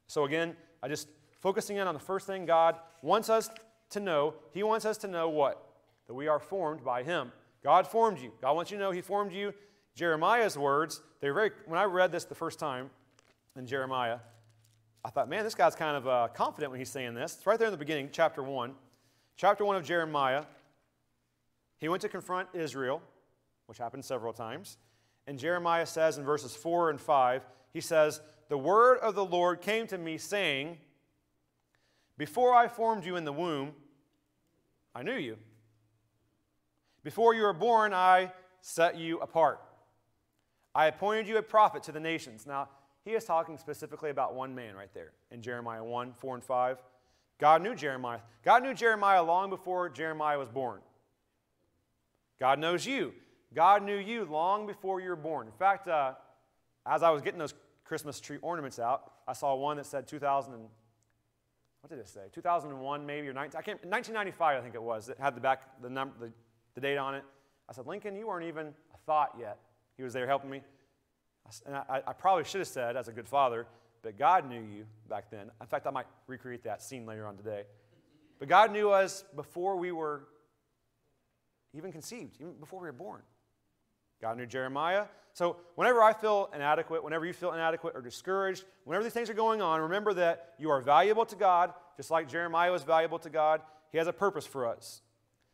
So, again, I just focusing in on the first thing God wants us to know. He wants us to know what? That we are formed by Him. God formed you. God wants you to know He formed you. Jeremiah's words, they're very, when I read this the first time in Jeremiah, I thought, man, this guy's kind of uh, confident when he's saying this. It's right there in the beginning, chapter 1. Chapter 1 of Jeremiah. He went to confront Israel, which happened several times. And Jeremiah says in verses 4 and 5, he says, The word of the Lord came to me, saying, Before I formed you in the womb, I knew you. Before you were born, I set you apart. I appointed you a prophet to the nations. Now, he is talking specifically about one man right there in Jeremiah 1 4 and 5. God knew Jeremiah. God knew Jeremiah long before Jeremiah was born. God knows you. God knew you long before you were born. In fact, uh, as I was getting those Christmas tree ornaments out, I saw one that said 2000 and, what did it say? 2001 maybe or 19, I can't, 1995 I think it was. It had the back the number the, the date on it. I said, Lincoln, you weren't even a thought yet. He was there helping me. And I, I, probably should have said, as a good father, but God knew you back then. In fact, I might recreate that scene later on today. But God knew us before we were even conceived, even before we were born. God knew Jeremiah. So whenever I feel inadequate, whenever you feel inadequate or discouraged, whenever these things are going on, remember that you are valuable to God, just like Jeremiah was valuable to God. He has a purpose for us.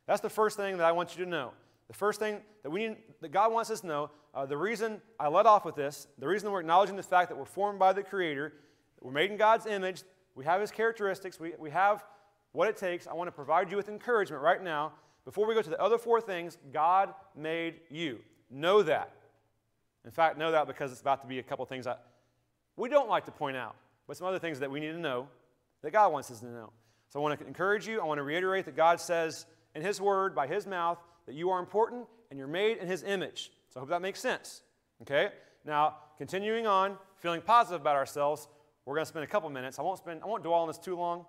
That's the first thing that I want you to know. The first thing that we need, that God wants us to know, uh, the reason I let off with this, the reason we're acknowledging the fact that we're formed by the Creator, we're made in God's image, we have His characteristics, we, we have what it takes. I want to provide you with encouragement right now. Before we go to the other four things, God made you. Know that. In fact, know that because it's about to be a couple things that we don't like to point out, but some other things that we need to know that God wants us to know. So I want to encourage you. I want to reiterate that God says in His Word, by His mouth, that you are important and you're made in His image. So I hope that makes sense. Okay? Now, continuing on, feeling positive about ourselves, we're going to spend a couple minutes. I won't spend, I won't dwell on this too long,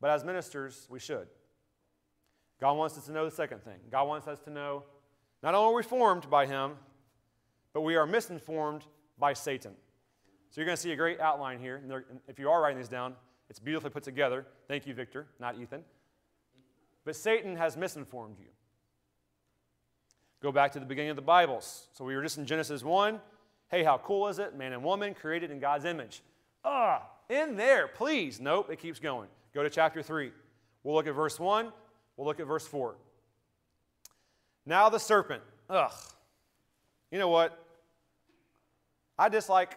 but as ministers, we should. God wants us to know the second thing. God wants us to know not only are we formed by Him, but we are misinformed by Satan. So you're going to see a great outline here. And if you are writing these down, it's beautifully put together. Thank you, Victor, not Ethan. But Satan has misinformed you. Go back to the beginning of the Bibles. So we were just in Genesis 1. Hey, how cool is it? Man and woman created in God's image. Ah, in there, please. Nope, it keeps going. Go to chapter 3. We'll look at verse 1. We'll look at verse 4. Now the serpent. Ugh. You know what? I dislike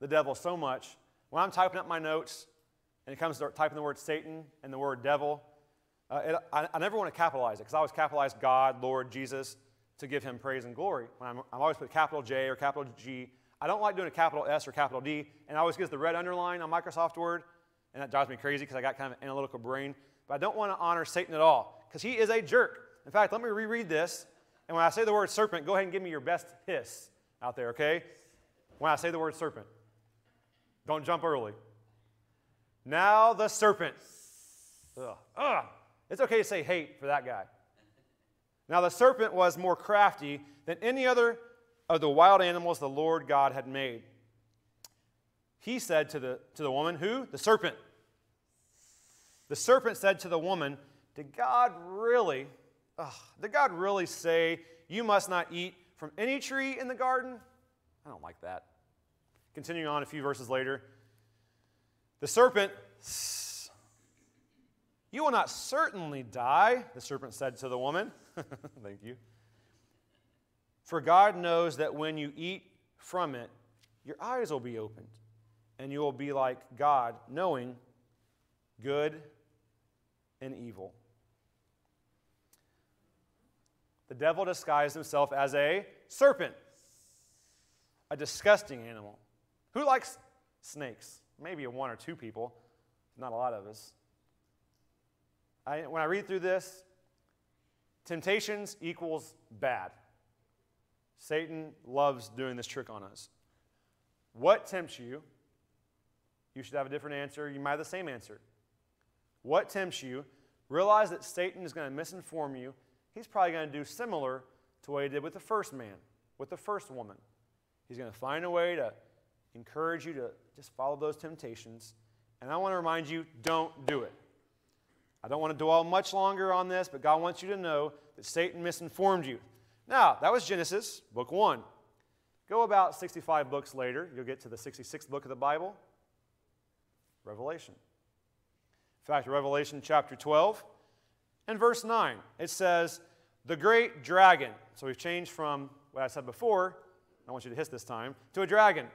the devil so much. When I'm typing up my notes and it comes to typing the word Satan and the word devil, uh, it, I, I, never want to capitalize it because I always capitalize God, Lord, Jesus to give him praise and glory. When I'm, I'm always put capital J or capital G. I don't like doing a capital S or capital D, and I always get the red underline on Microsoft Word, and that drives me crazy because I got kind of an analytical brain. But I don't want to honor Satan at all because he is a jerk. In fact, let me reread this. And when I say the word serpent, go ahead and give me your best hiss out there, okay? When I say the word serpent, don't jump early. Now the serpent. Ugh. Ugh. It's okay to say hate for that guy. Now the serpent was more crafty than any other of the wild animals the Lord God had made. He said to the, to the woman, Who? The serpent. The serpent said to the woman, Did God really, ugh, did God really say you must not eat from any tree in the garden? I don't like that. Continuing on a few verses later, the serpent, You will not certainly die, the serpent said to the woman. Thank you. For God knows that when you eat from it, your eyes will be opened, and you will be like God, knowing good and evil. The devil disguised himself as a serpent, a disgusting animal. Who likes snakes? Maybe one or two people, not a lot of us. I, when I read through this, Temptations equals bad. Satan loves doing this trick on us. What tempts you? You should have a different answer. You might have the same answer. What tempts you? Realize that Satan is going to misinform you. He's probably going to do similar to what he did with the first man, with the first woman. He's going to find a way to encourage you to just follow those temptations. And I want to remind you don't do it. I don't want to dwell much longer on this, but God wants you to know that Satan misinformed you. Now, that was Genesis, book one. Go about 65 books later, you'll get to the 66th book of the Bible, Revelation. In fact, Revelation chapter 12 and verse 9, it says, The great dragon. So we've changed from what I said before, I want you to hiss this time, to a dragon.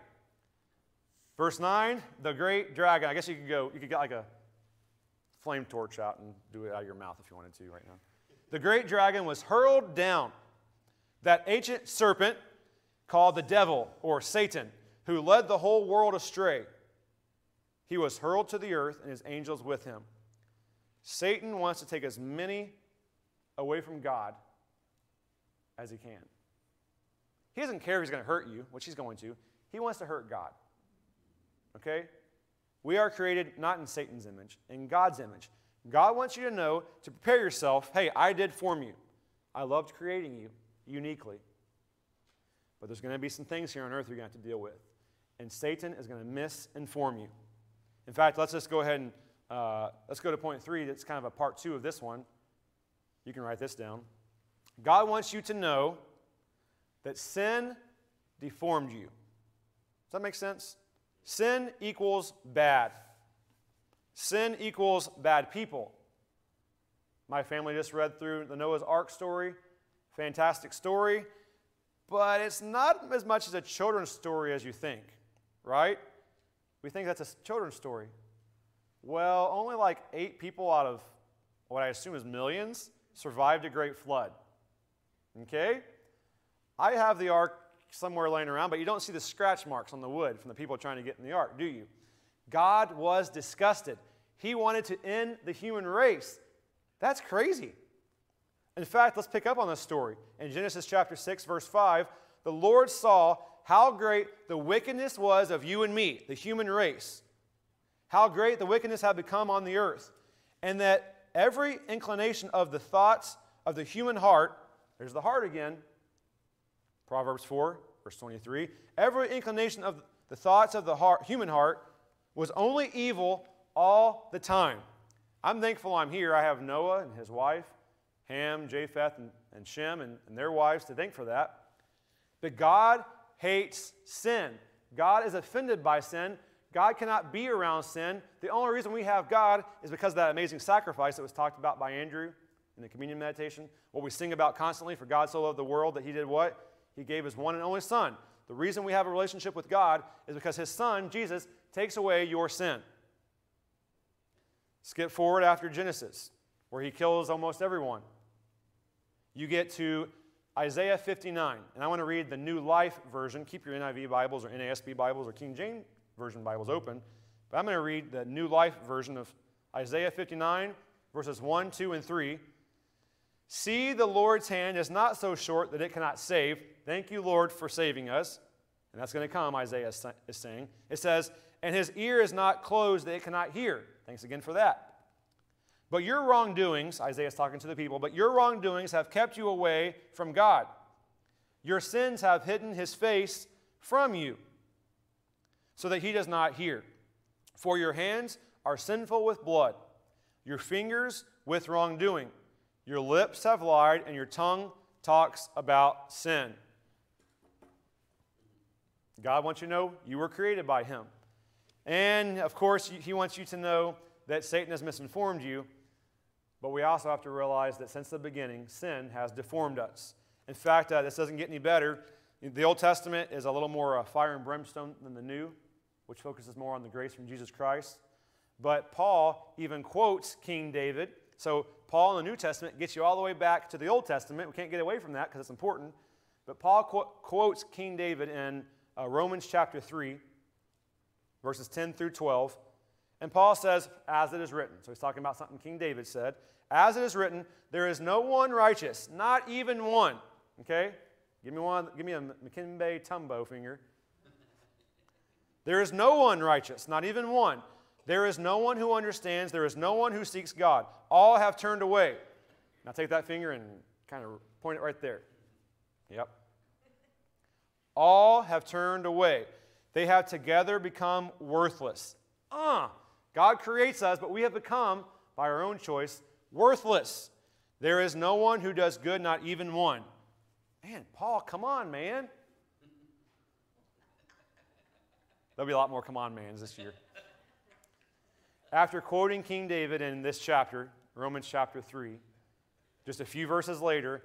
Verse 9, the great dragon. I guess you could go, you could get like a flame torch out and do it out of your mouth if you wanted to right now. The great dragon was hurled down, that ancient serpent called the devil or Satan, who led the whole world astray. He was hurled to the earth and his angels with him. Satan wants to take as many away from God as he can. He doesn't care if he's going to hurt you, which he's going to. He wants to hurt God. Okay? We are created not in Satan's image, in God's image. God wants you to know to prepare yourself hey, I did form you. I loved creating you uniquely. But there's going to be some things here on earth you're going to have to deal with. And Satan is going to misinform you. In fact, let's just go ahead and uh, let's go to point three. That's kind of a part two of this one. You can write this down. God wants you to know that sin deformed you. Does that make sense? Sin equals bad. Sin equals bad people. My family just read through the Noah's Ark story. Fantastic story. But it's not as much as a children's story as you think, right? We think that's a children's story. Well, only like eight people out of what I assume is millions survived a great flood. Okay? I have the ark somewhere laying around, but you don't see the scratch marks on the wood from the people trying to get in the ark, do you? God was disgusted. He wanted to end the human race. That's crazy. In fact, let's pick up on this story. In Genesis chapter 6, verse 5, the Lord saw how great the wickedness was of you and me, the human race, how great the wickedness had become on the earth, and that every inclination of the thoughts of the human heart, there's the heart again, Proverbs 4, verse 23, every inclination of the thoughts of the heart, human heart was only evil all the time. I'm thankful I'm here. I have Noah and his wife, Ham, Japheth, and, and Shem, and, and their wives to thank for that. But God hates sin. God is offended by sin. God cannot be around sin. The only reason we have God is because of that amazing sacrifice that was talked about by Andrew in the communion meditation. What we sing about constantly for God so loved the world that he did what? He gave his one and only Son. The reason we have a relationship with God is because his Son, Jesus, takes away your sin. Skip forward after Genesis, where he kills almost everyone. You get to Isaiah 59, and I want to read the New Life version. Keep your NIV Bibles or NASB Bibles or King James Version Bibles open. But I'm going to read the New Life version of Isaiah 59, verses 1, 2, and 3. See, the Lord's hand is not so short that it cannot save. Thank you, Lord, for saving us. And that's going to come, Isaiah is saying. It says, And his ear is not closed that it cannot hear. Thanks again for that. But your wrongdoings, Isaiah is talking to the people, but your wrongdoings have kept you away from God. Your sins have hidden his face from you, so that he does not hear. For your hands are sinful with blood, your fingers with wrongdoing. Your lips have lied, and your tongue talks about sin. God wants you to know you were created by him. And of course, he wants you to know that Satan has misinformed you but we also have to realize that since the beginning, sin has deformed us. In fact, uh, this doesn't get any better. The Old Testament is a little more uh, fire and brimstone than the New, which focuses more on the grace from Jesus Christ. But Paul even quotes King David. So, Paul in the New Testament gets you all the way back to the Old Testament. We can't get away from that because it's important. But Paul qu- quotes King David in uh, Romans chapter 3, verses 10 through 12. And Paul says, as it is written. So he's talking about something King David said. As it is written, there is no one righteous, not even one. Okay? Give me one, give me a Dikembe Mutombo finger. There is no one righteous, not even one. There is no one who understands. There is no one who seeks God. All have turned away. Now take that finger and kind of point it right there. Yep. All have turned away. They have together become worthless. Ah, uh, God creates us, but we have become, by our own choice, worthless. There is no one who does good, not even one. Man, Paul, come on, man. There'll be a lot more come on mans this year. After quoting King David in this chapter, Romans chapter 3, just a few verses later,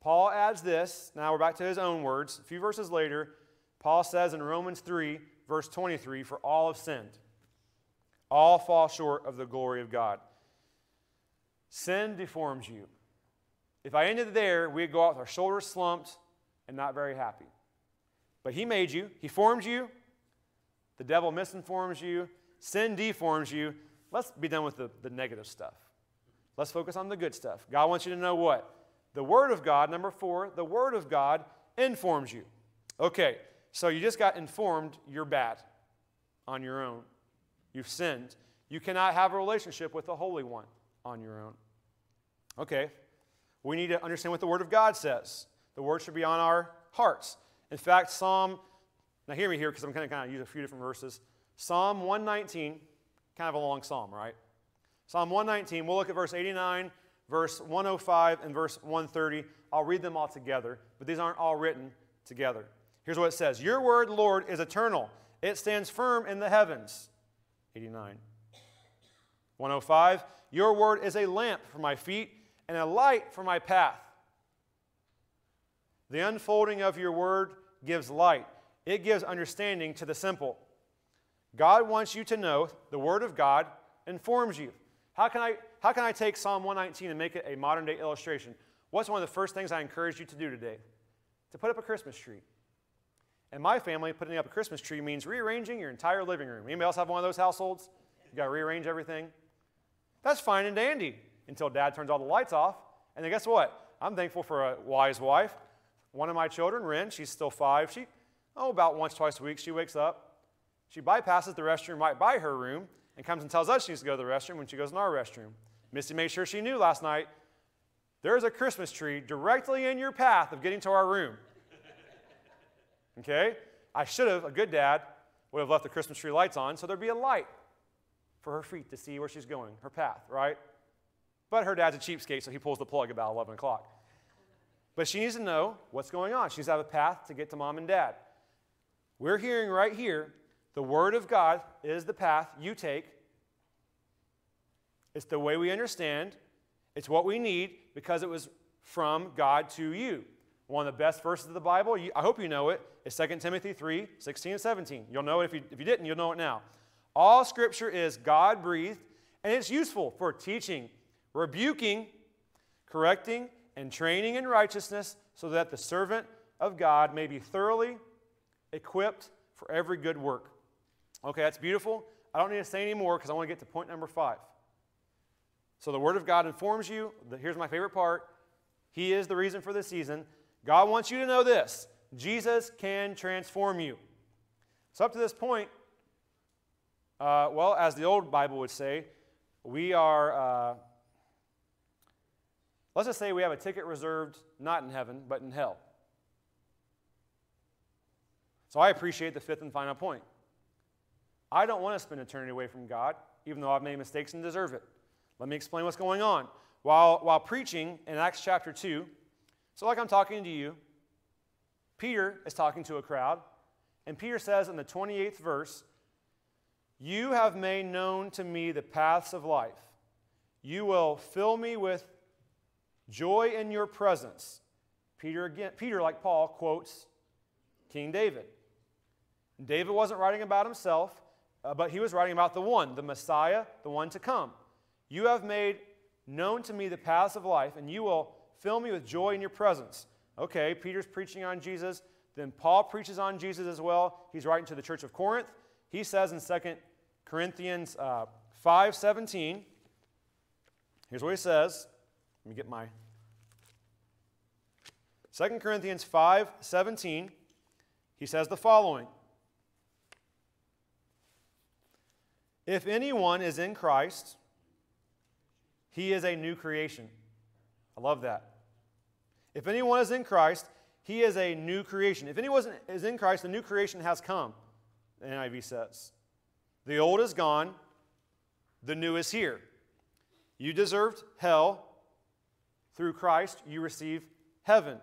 Paul adds this. Now we're back to his own words. A few verses later, Paul says in Romans 3, verse 23, For all have sinned all fall short of the glory of God. Sin deforms you. If I ended there, we'd go out with our shoulders slumped and not very happy. But He made you, He formed you. The devil misinforms you, sin deforms you. Let's be done with the, the negative stuff. Let's focus on the good stuff. God wants you to know what? The Word of God, number four, the Word of God informs you. Okay, so you just got informed you're bad on your own. You've sinned. You cannot have a relationship with the Holy One on your own. Okay, we need to understand what the Word of God says. The Word should be on our hearts. In fact, Psalm, now hear me here because I'm going to kind of use a few different verses. Psalm 119, kind of a long psalm, right? Psalm 119, we'll look at verse 89, verse 105, and verse 130. I'll read them all together, but these aren't all written together. Here's what it says Your word, Lord, is eternal, it stands firm in the heavens. 89. 105, Your word is a lamp for my feet and a light for my path. The unfolding of your word gives light, it gives understanding to the simple. God wants you to know the word of God informs you. How can I, how can I take Psalm 119 and make it a modern day illustration? What's one of the first things I encourage you to do today? To put up a Christmas tree. And my family, putting up a Christmas tree means rearranging your entire living room. Anybody else have one of those households? You got to rearrange everything? That's fine and dandy until dad turns all the lights off. And then guess what? I'm thankful for a wise wife. One of my children, Ren, she's still five. She, oh, about once, twice a week, she wakes up. She bypasses the restroom right by her room and comes and tells us she needs to go to the restroom when she goes in our restroom. Missy made sure she knew last night there's a Christmas tree directly in your path of getting to our room. Okay? I should have, a good dad, would have left the Christmas tree lights on so there'd be a light for her feet to see where she's going, her path, right? But her dad's a cheapskate, so he pulls the plug about 11 o'clock. But she needs to know what's going on. She needs to have a path to get to mom and dad. We're hearing right here the Word of God is the path you take. It's the way we understand. It's what we need because it was from God to you. One of the best verses of the Bible, I hope you know it, is 2 Timothy 3 16 and 17. You'll know it if you, if you didn't, you'll know it now. All scripture is God breathed, and it's useful for teaching, rebuking, correcting, and training in righteousness, so that the servant of God may be thoroughly equipped for every good work. Okay, that's beautiful. I don't need to say any more because I want to get to point number five. So the Word of God informs you. That here's my favorite part He is the reason for the season. God wants you to know this Jesus can transform you. So, up to this point, uh, well, as the old Bible would say, we are, uh, let's just say we have a ticket reserved not in heaven, but in hell. So, I appreciate the fifth and final point. I don't want to spend eternity away from God, even though I've made mistakes and deserve it. Let me explain what's going on. While, while preaching in Acts chapter 2, so like I'm talking to you, Peter is talking to a crowd, and Peter says in the 28th verse, You have made known to me the paths of life. You will fill me with joy in your presence. Peter again, Peter, like Paul, quotes King David. David wasn't writing about himself, uh, but he was writing about the one, the Messiah, the one to come. You have made known to me the paths of life, and you will fill me with joy in your presence. Okay, Peter's preaching on Jesus. Then Paul preaches on Jesus as well. He's writing to the church of Corinth. He says in 2 Corinthians uh, 5 17, here's what he says. Let me get my 2 Corinthians 5 17. He says the following If anyone is in Christ, he is a new creation. I love that. If anyone is in Christ, he is a new creation. If anyone is in Christ, the new creation has come, the NIV says. The old is gone, the new is here. You deserved hell. Through Christ, you receive heaven.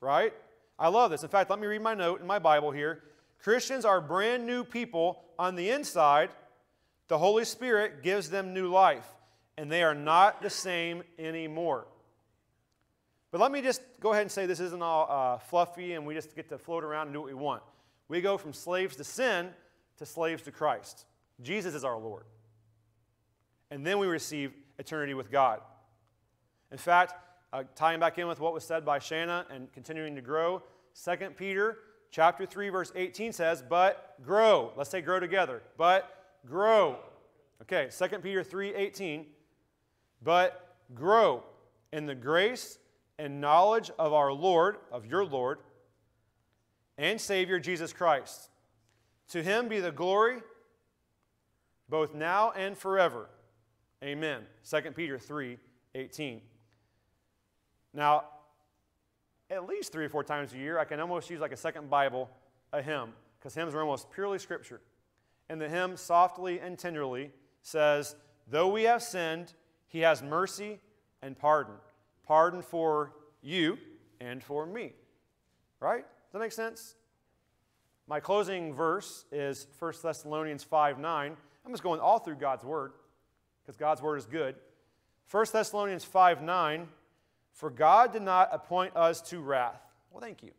Right? I love this. In fact, let me read my note in my Bible here. Christians are brand new people on the inside the Holy Spirit gives them new life, and they are not the same anymore. But let me just go ahead and say this isn't all uh, fluffy and we just get to float around and do what we want. We go from slaves to sin to slaves to Christ. Jesus is our Lord. And then we receive eternity with God. In fact, uh, tying back in with what was said by Shanna and continuing to grow, 2 Peter chapter 3 verse 18 says, "But grow." Let's say grow together. But grow. Okay, 2 Peter 3:18. But grow in the grace and knowledge of our Lord, of your Lord, and Savior Jesus Christ. To him be the glory both now and forever. Amen. 2 Peter 3:18. Now, at least three or four times a year, I can almost use like a second Bible, a hymn, because hymns are almost purely scripture and the hymn softly and tenderly says, Though we have sinned, he has mercy and pardon. Pardon for you and for me. Right? Does that make sense? My closing verse is 1 Thessalonians 5 9. I'm just going all through God's word because God's word is good. 1 Thessalonians 5 9. For God did not appoint us to wrath. Well, thank you.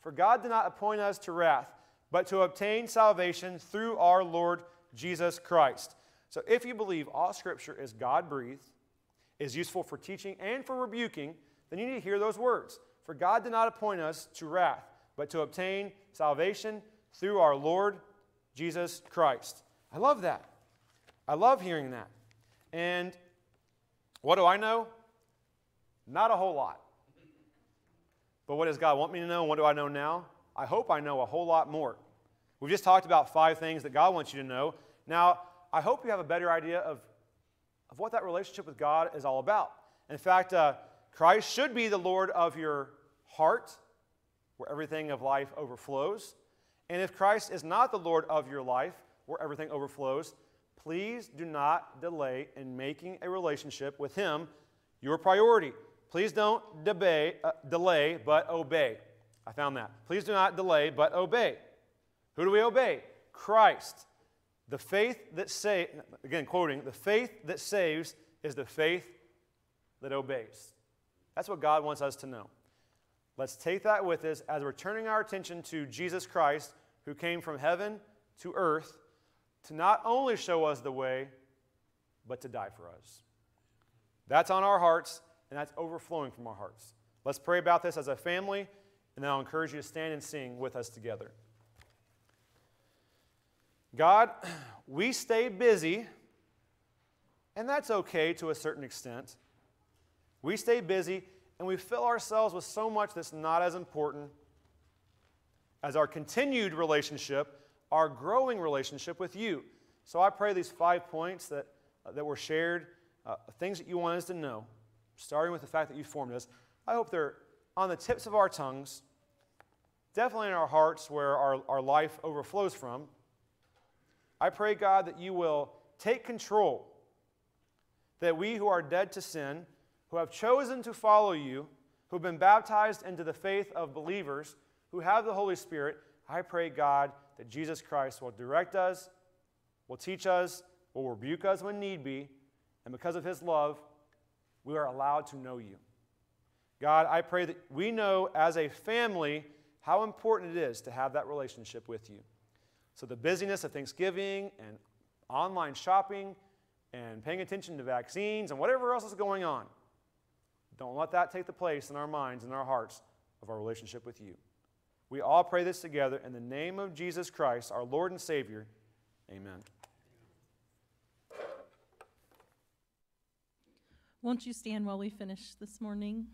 For God did not appoint us to wrath, but to obtain salvation through our Lord Jesus Christ. So if you believe all Scripture is God breathed, is useful for teaching and for rebuking, then you need to hear those words. For God did not appoint us to wrath, but to obtain salvation through our Lord Jesus Christ. I love that. I love hearing that. And what do I know? Not a whole lot. But what does God want me to know? What do I know now? I hope I know a whole lot more. We've just talked about five things that God wants you to know. Now, I hope you have a better idea of, of what that relationship with God is all about. In fact, uh, Christ should be the Lord of your heart, where everything of life overflows. And if Christ is not the Lord of your life, where everything overflows, please do not delay in making a relationship with Him your priority. Please don't uh, delay, but obey. I found that. Please do not delay, but obey. Who do we obey? Christ. The faith that saves, again, quoting, the faith that saves is the faith that obeys. That's what God wants us to know. Let's take that with us as we're turning our attention to Jesus Christ, who came from heaven to earth to not only show us the way, but to die for us. That's on our hearts, and that's overflowing from our hearts. Let's pray about this as a family, and then I'll encourage you to stand and sing with us together. God, we stay busy, and that's okay to a certain extent. We stay busy, and we fill ourselves with so much that's not as important as our continued relationship, our growing relationship with you. So I pray these five points that, uh, that were shared, uh, things that you want us to know, starting with the fact that you formed us, I hope they're on the tips of our tongues, definitely in our hearts where our, our life overflows from. I pray, God, that you will take control, that we who are dead to sin, who have chosen to follow you, who have been baptized into the faith of believers, who have the Holy Spirit, I pray, God, that Jesus Christ will direct us, will teach us, will rebuke us when need be, and because of his love, we are allowed to know you. God, I pray that we know as a family how important it is to have that relationship with you. So, the busyness of Thanksgiving and online shopping and paying attention to vaccines and whatever else is going on, don't let that take the place in our minds and our hearts of our relationship with you. We all pray this together in the name of Jesus Christ, our Lord and Savior. Amen. Won't you stand while we finish this morning?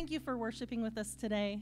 Thank you for worshiping with us today.